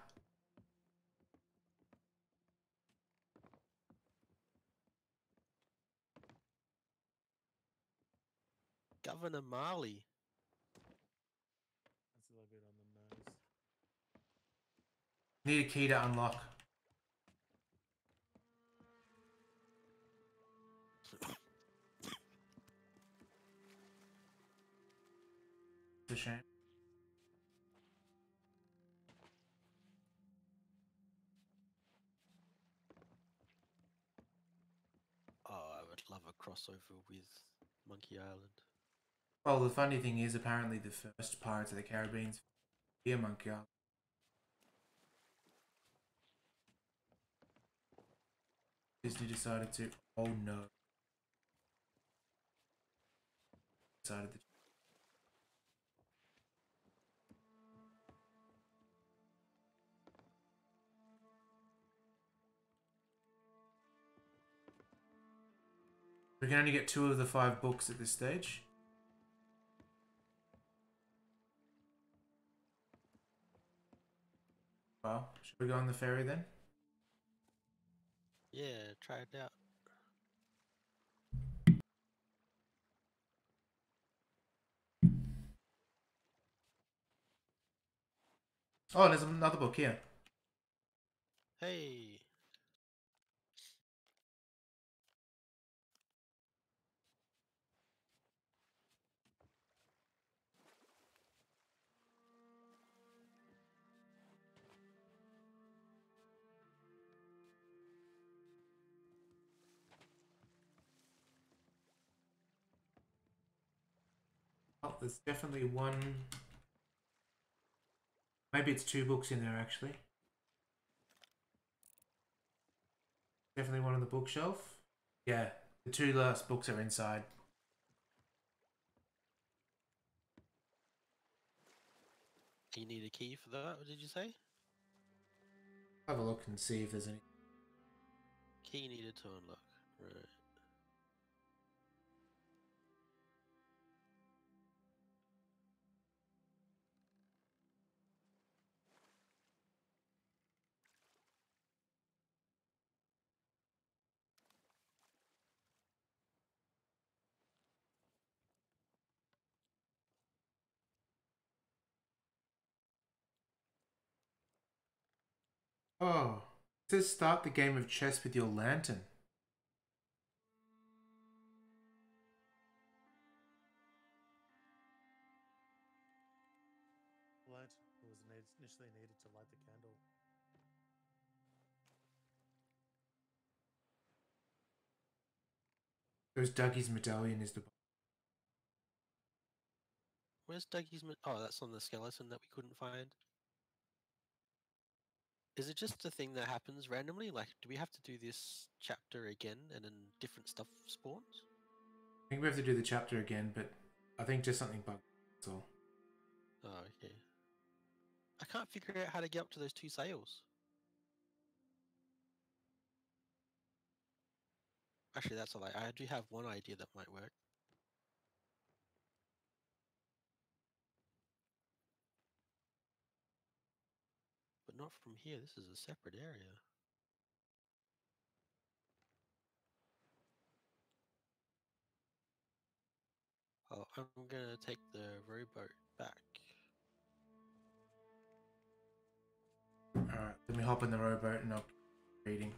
Governor Marley. That's a little bit on the nose. Need a key to unlock. a shame. Oh, I would love a crossover with Monkey Island. Well, the funny thing is, apparently the first Pirates of the Caribbean's here, Monkey Island. Disney decided to. Oh no. Decided to. We can only get two of the five books at this stage. Well, should we go on the ferry then? Yeah, try it out. Oh, there's another book here. Hey. There's definitely one. Maybe it's two books in there actually. Definitely one on the bookshelf. Yeah, the two last books are inside. You need a key for that, what did you say? Have a look and see if there's any. Key needed to unlock. Right. Oh, it says start the game of chess with your lantern. Light was initially needed to light the candle. There's Dougie's medallion is the. Where's Dougie's? ma- Oh, that's on the skeleton that we couldn't find. Is it just a thing that happens randomly? Like, do we have to do this chapter again and then different stuff spawns? I think we have to do the chapter again, but I think just something bugged. That's all. Oh, okay. I can't figure out how to get up to those two sails. Actually, that's a lie. I do have one idea that might work. Not from here. This is a separate area. Oh, I'm gonna take the rowboat back. Alright, let me hop in the rowboat and I'll reading.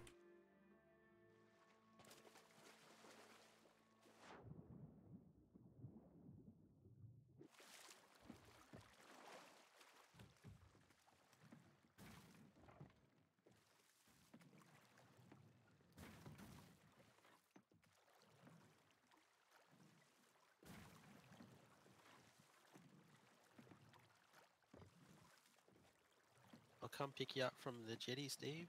Come pick you up from the jetty, Steve.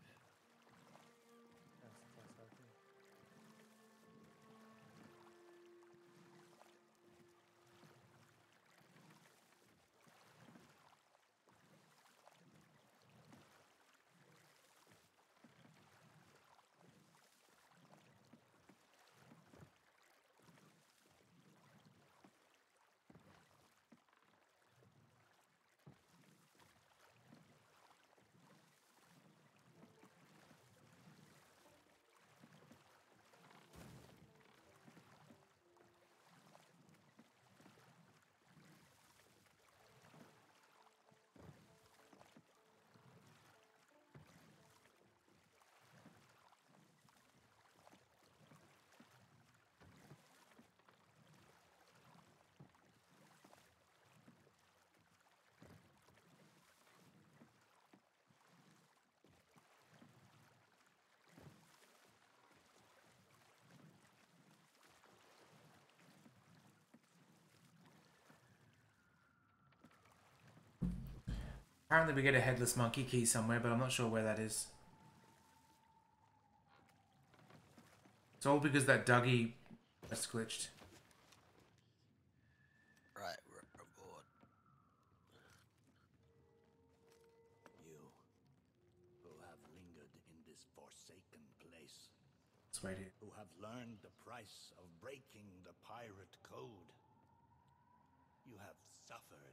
Apparently, we get a headless monkey key somewhere, but I'm not sure where that is. It's all because that Dougie just glitched. Right, we're aboard. You, who have lingered in this forsaken place, Let's wait here. who have learned the price of breaking the pirate code, you have suffered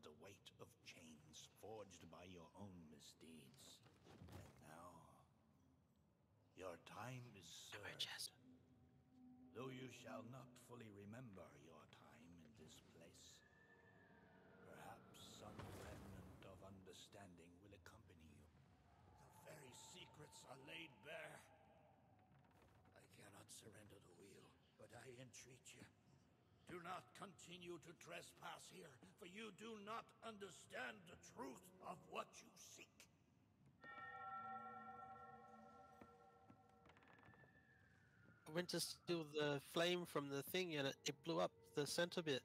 the weight of chains forged by your own misdeeds. And now, your time is served. Though you shall not fully remember your time in this place, perhaps some remnant of understanding will accompany you. The very secrets are laid bare. I cannot surrender the wheel, but I entreat you. Do not continue to trespass here, for you do not understand the truth of what you seek. I went to steal the flame from the thing and it, it blew up the center bit.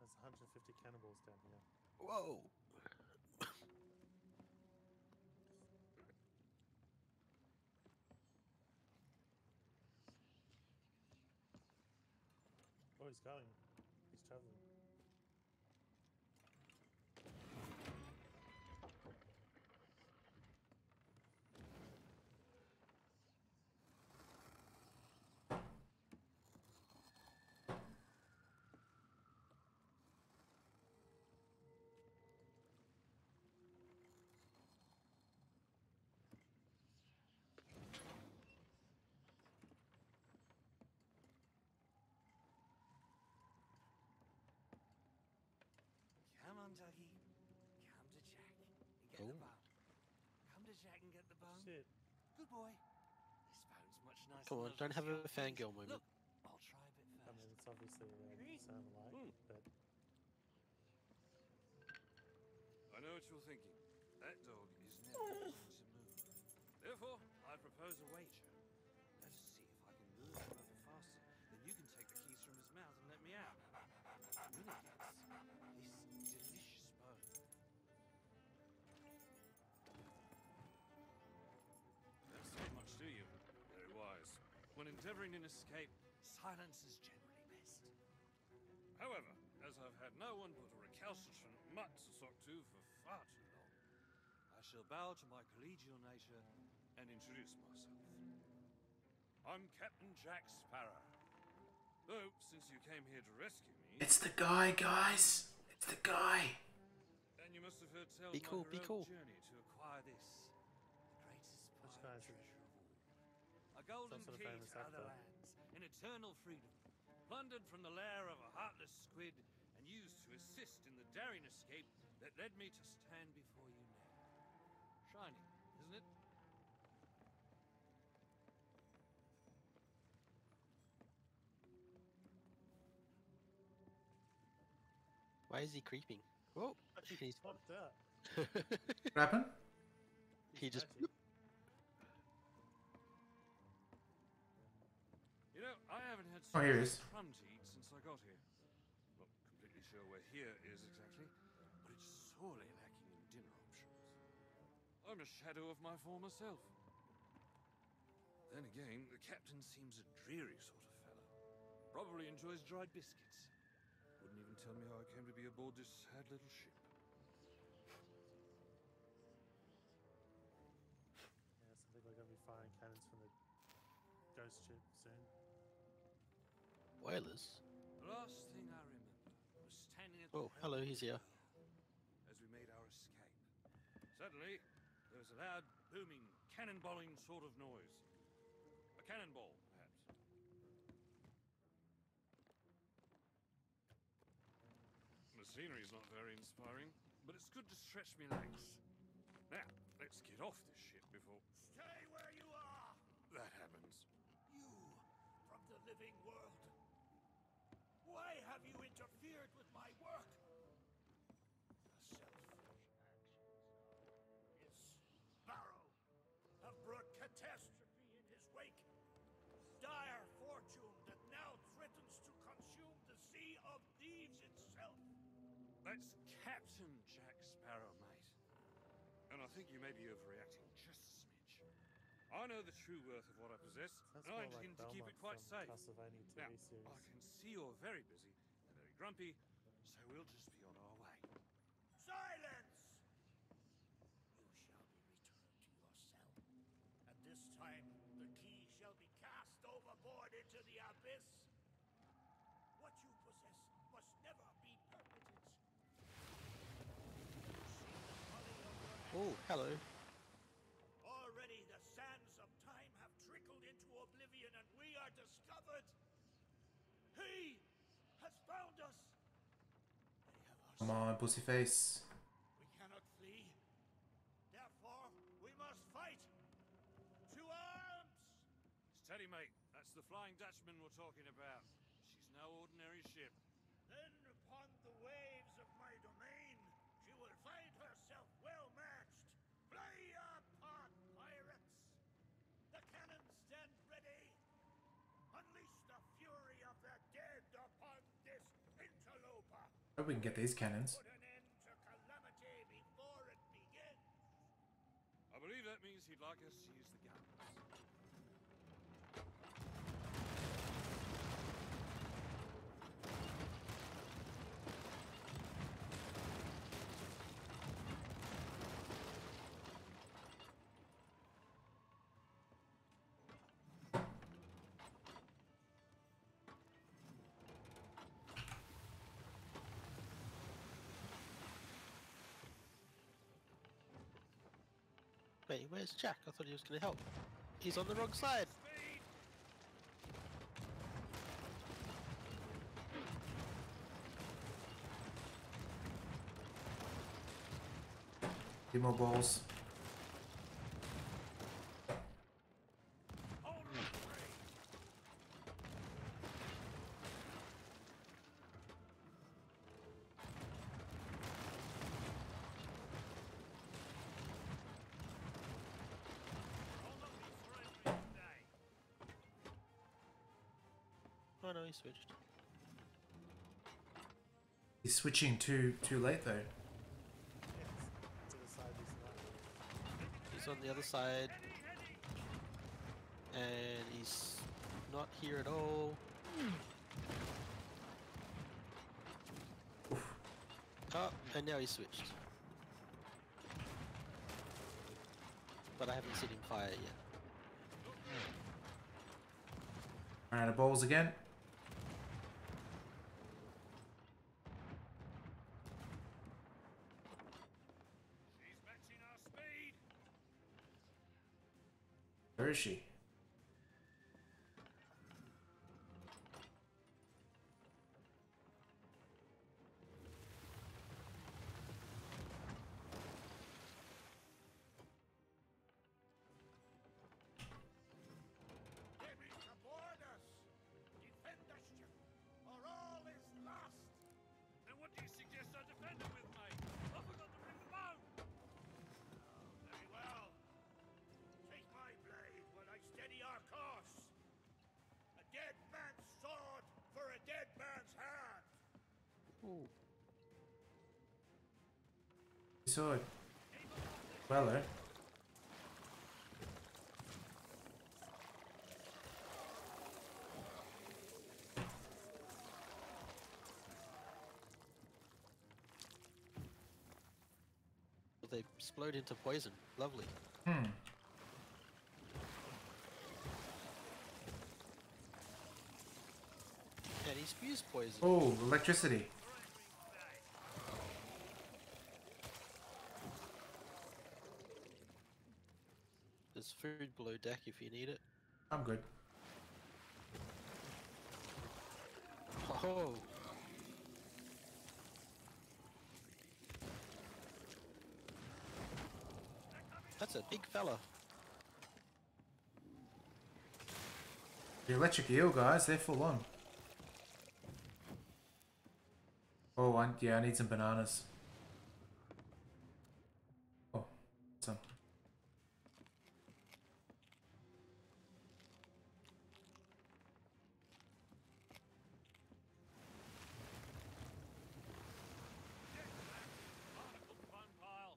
There's 150 cannibals down here. Whoa! He's going. He's traveling. Come on, Dougie. Come to Jack and get the Oh. bone. Come to Jack and get the bone. Shit. Good boy. This bone's much nicer. Come on, don't have a fangirl piece. moment. Look, I'll try a bit first. I mean, it's obviously around Agree? sound alike, Hmm. but I know what you're thinking. That dog is never going to move. Therefore, I propose a wager. Let's see if I can lure him over faster. Then you can take the keys from his mouth and let me out. The winner gets this delicious When endeavoring an escape, Silence is generally best. However, as I've had no one but a recalcitrant mutt to talk to for far too long, I shall bow to my collegial nature and introduce myself. I'm Captain Jack Sparrow. Though, since you came here to rescue me, It's the guy, guys. It's the guy. and you must have heard tell Be of my cool, be cool. journey to acquire this, The greatest Which pirate guy is it? treasure of all. A golden sort of key famous to other lands, in eternal freedom, plundered from the lair of a heartless squid, and used to assist in the daring escape that led me to stand before you now. Shining, isn't it? Why is he creeping? Oh, Whoa! He's popped out. What happened? he just. You know, I haven't had Oh, here he is. crumb to eat since I got here. Not completely sure where here is exactly, but it's sorely lacking in dinner options. I'm a shadow of my former self. Then again, the captain seems a dreary sort of fellow. Probably enjoys dried biscuits. Wouldn't even tell me how I came to be aboard this sad little ship. Yes, I think we're going to be firing cannons from the ghost ship soon. Whalers. The last thing I remember was standing at the Oh, hello, he's here. As we made our escape. Suddenly, there was a loud, booming, cannonballing sort of noise. A cannonball, perhaps. The scenery's not very inspiring, but it's good to stretch me legs. Now, let's get off this ship before Stay where you are! that happens. You, from the living world. That's Captain Jack Sparrow, mate. And I think you may be overreacting just a smidge. I know the true worth of what I possess, Sounds and I more like intend to keep it quite safe. TV Now, series. I can see you're very busy and very grumpy, so we'll just be on our way. Silence! You shall be returned to your cell. And this time, the key shall be cast overboard into the abyss. What you possess must never be permitted. Oh, hello. Already the sands of time have trickled into oblivion and we are discovered. He has found us. They have our Come on, pussy face. We cannot flee. Therefore, we must fight. To arms! Steady, mate. That's the Flying Dutchman we're talking about. She's no ordinary ship. Then upon the waves of my domain, she will find herself well matched. Play upon pirates! The cannons stand ready. Unleash the fury of the dead upon this interloper. Hope we can get these cannons. Put an end to calamity before it begins. I believe that means he'd like us to use the guns. Where's Jack? I thought he was going to help. He's on the wrong side. Two more balls. Hold her free! I'll not be surrendering today. Oh no, he switched. He's switching too too late though. Yes. To the side he's on the other side. And he's not here at all. Oh, and now he's switched. But I haven't seen him fire yet. Alright, the balls again. She's matching our speed. Where is she? Sword. Queller. They explode into poison. Lovely. Hmm. And he spews poison. Oh, electricity. Food below deck if you need it. I'm good. Oh, that's a big fella. The electric eel guys, they're full on. Oh, I, yeah, I need some bananas. Oh, some. Barnacle fun pile.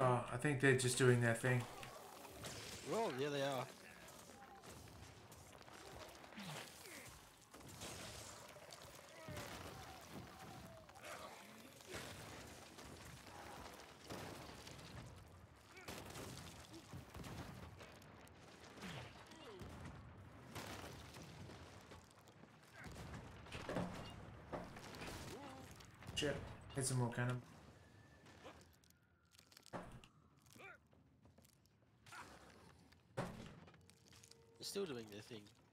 Oh, I think they're just doing their thing. Oh, yeah, they are. Shit. Hit some more cannon. Still doing their thing.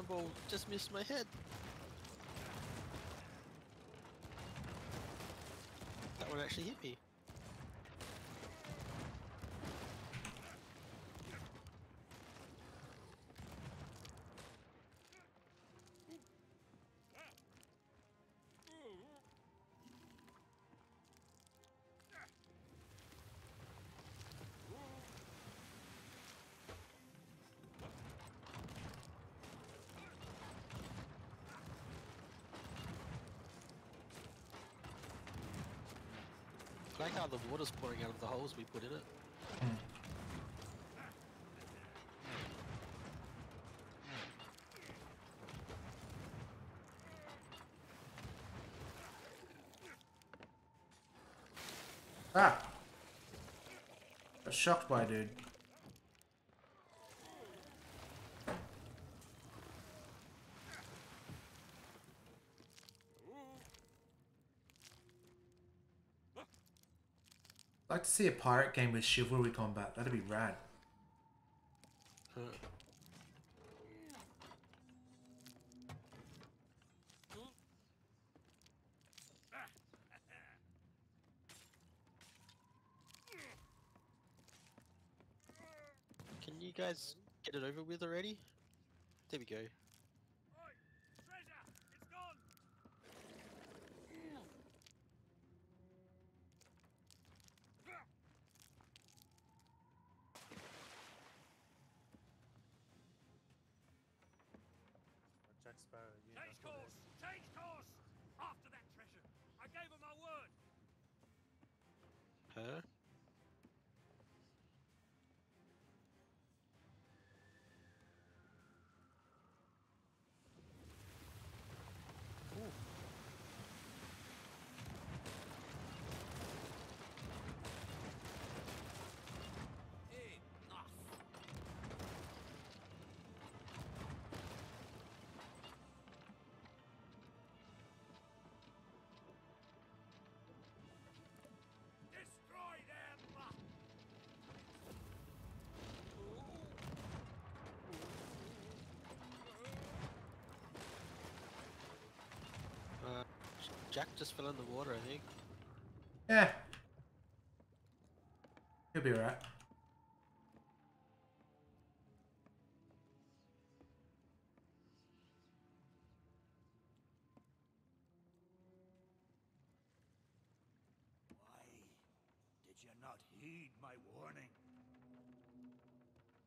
Fireball just missed my head. That one actually hit me. Like how the water's pouring out of the holes we put in it. Ah! Got shocked by dude. Like to see a pirate game with chivalry combat. That'd be rad. Jack just fell in the water, I think. Yeah. He'll be alright. Why did you not heed my warning?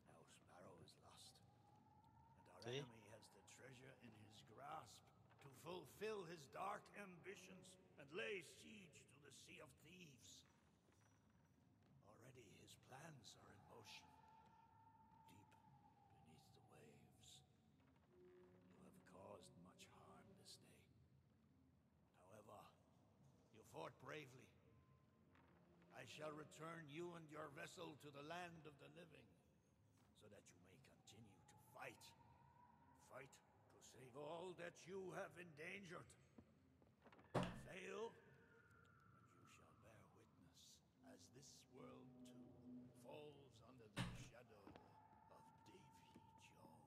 Now Sparrow is lost, and our See? enemy has the treasure in his grasp to fulfill his dark ambitions and lay siege to the Sea of Thieves. Already his plans are in motion, deep beneath the waves. You have caused much harm this day. However, you fought bravely. I shall return you and your vessel to the land of the living, so that you may continue to fight. Fight to save all that you have endangered. Fail, and you shall bear witness as this world too falls under the shadow of Davy Jones.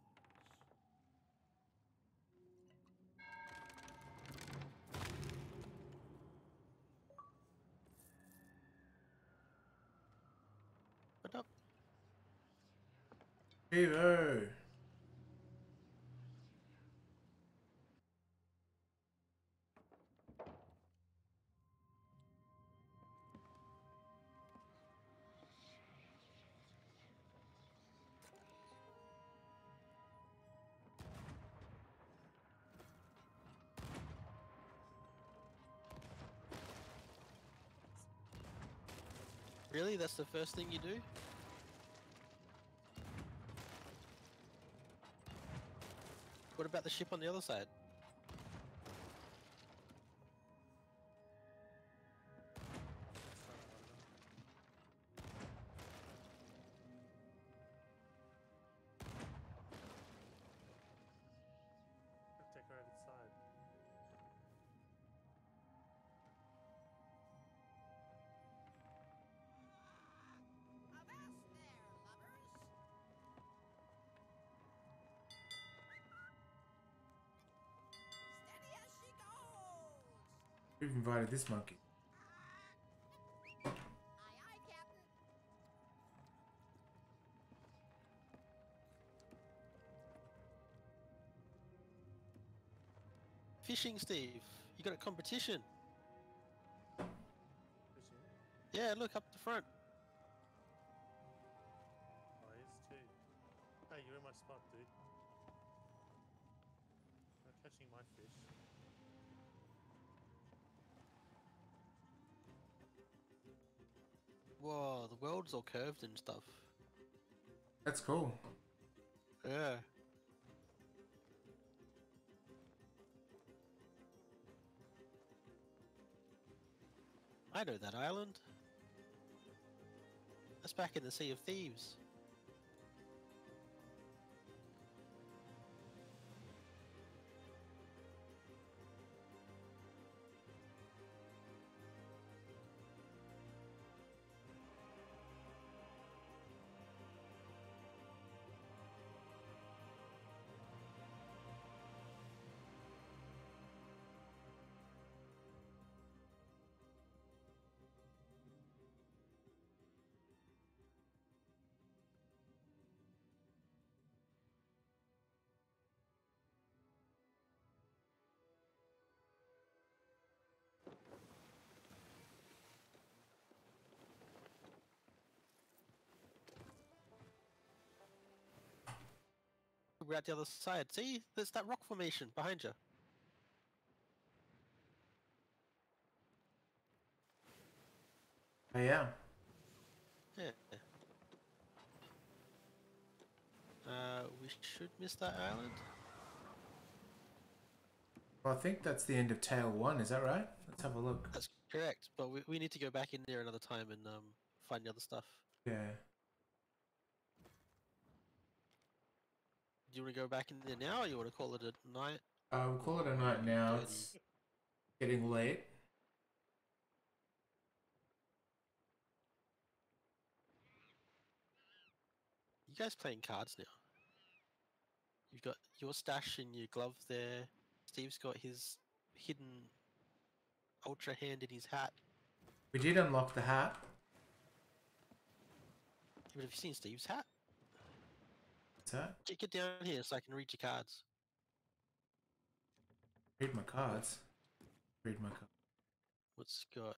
What up? Evo. Really? That's the first thing you do? What about the ship on the other side? We've invited this monkey. Aye, aye, Fishing, Steve. You got a competition. Fishing. Yeah, look up the front. Oh, here's two. Hey, you're in my spot, dude. Whoa, the world's all curved and stuff. That's cool. Yeah. I know that island. That's back in the Sea of Thieves. We're at the other side. See? There's that rock formation behind you. Oh yeah. Yeah. Uh, we should miss that island. Well, I think that's the end of Tale One. Is that right? Let's have a look. That's correct, but we, we need to go back in there another time and um find the other stuff. Yeah. You want to go back in there now, or you want to call it a night? Uh, we'll call it a night now. It's getting late. You guys playing cards now? You've got your stash in your glove there. Steve's got his hidden ultra hand in his hat. We did unlock the hat. But have you seen Steve's hat? That? Get, down here so I can read your cards. Read my cards. Read my cards. What's got?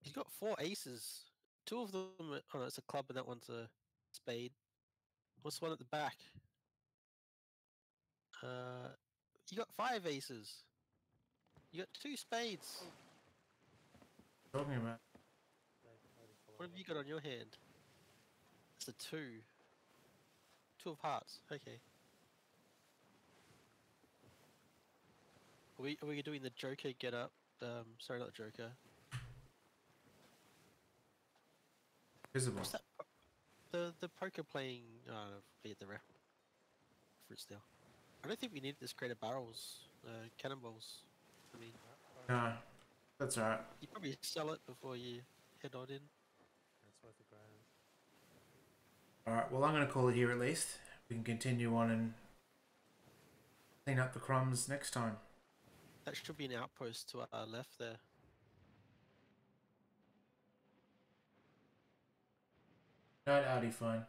He's got four aces. Two of them. Are, oh, no, it's a club, and that one's a spade. What's the one at the back? Uh, you got five aces. You got two spades. Talking about. Wait, waiting for What have you got on your hand? It's a two. Two of hearts. Okay. Are we are we doing the Joker get up? Um, sorry, not Joker. Visible. What's that? The the poker playing. Oh, I forget the ref- reference now. I don't think we need this crate of barrels, uh, cannonballs. I mean, No, that's alright. you probably sell it before you head on in. It's worth a grand. Alright, well, I'm going to call it here at least. We can continue on and clean up the crumbs next time. That should be an outpost to our left there. Night, Artie, fine.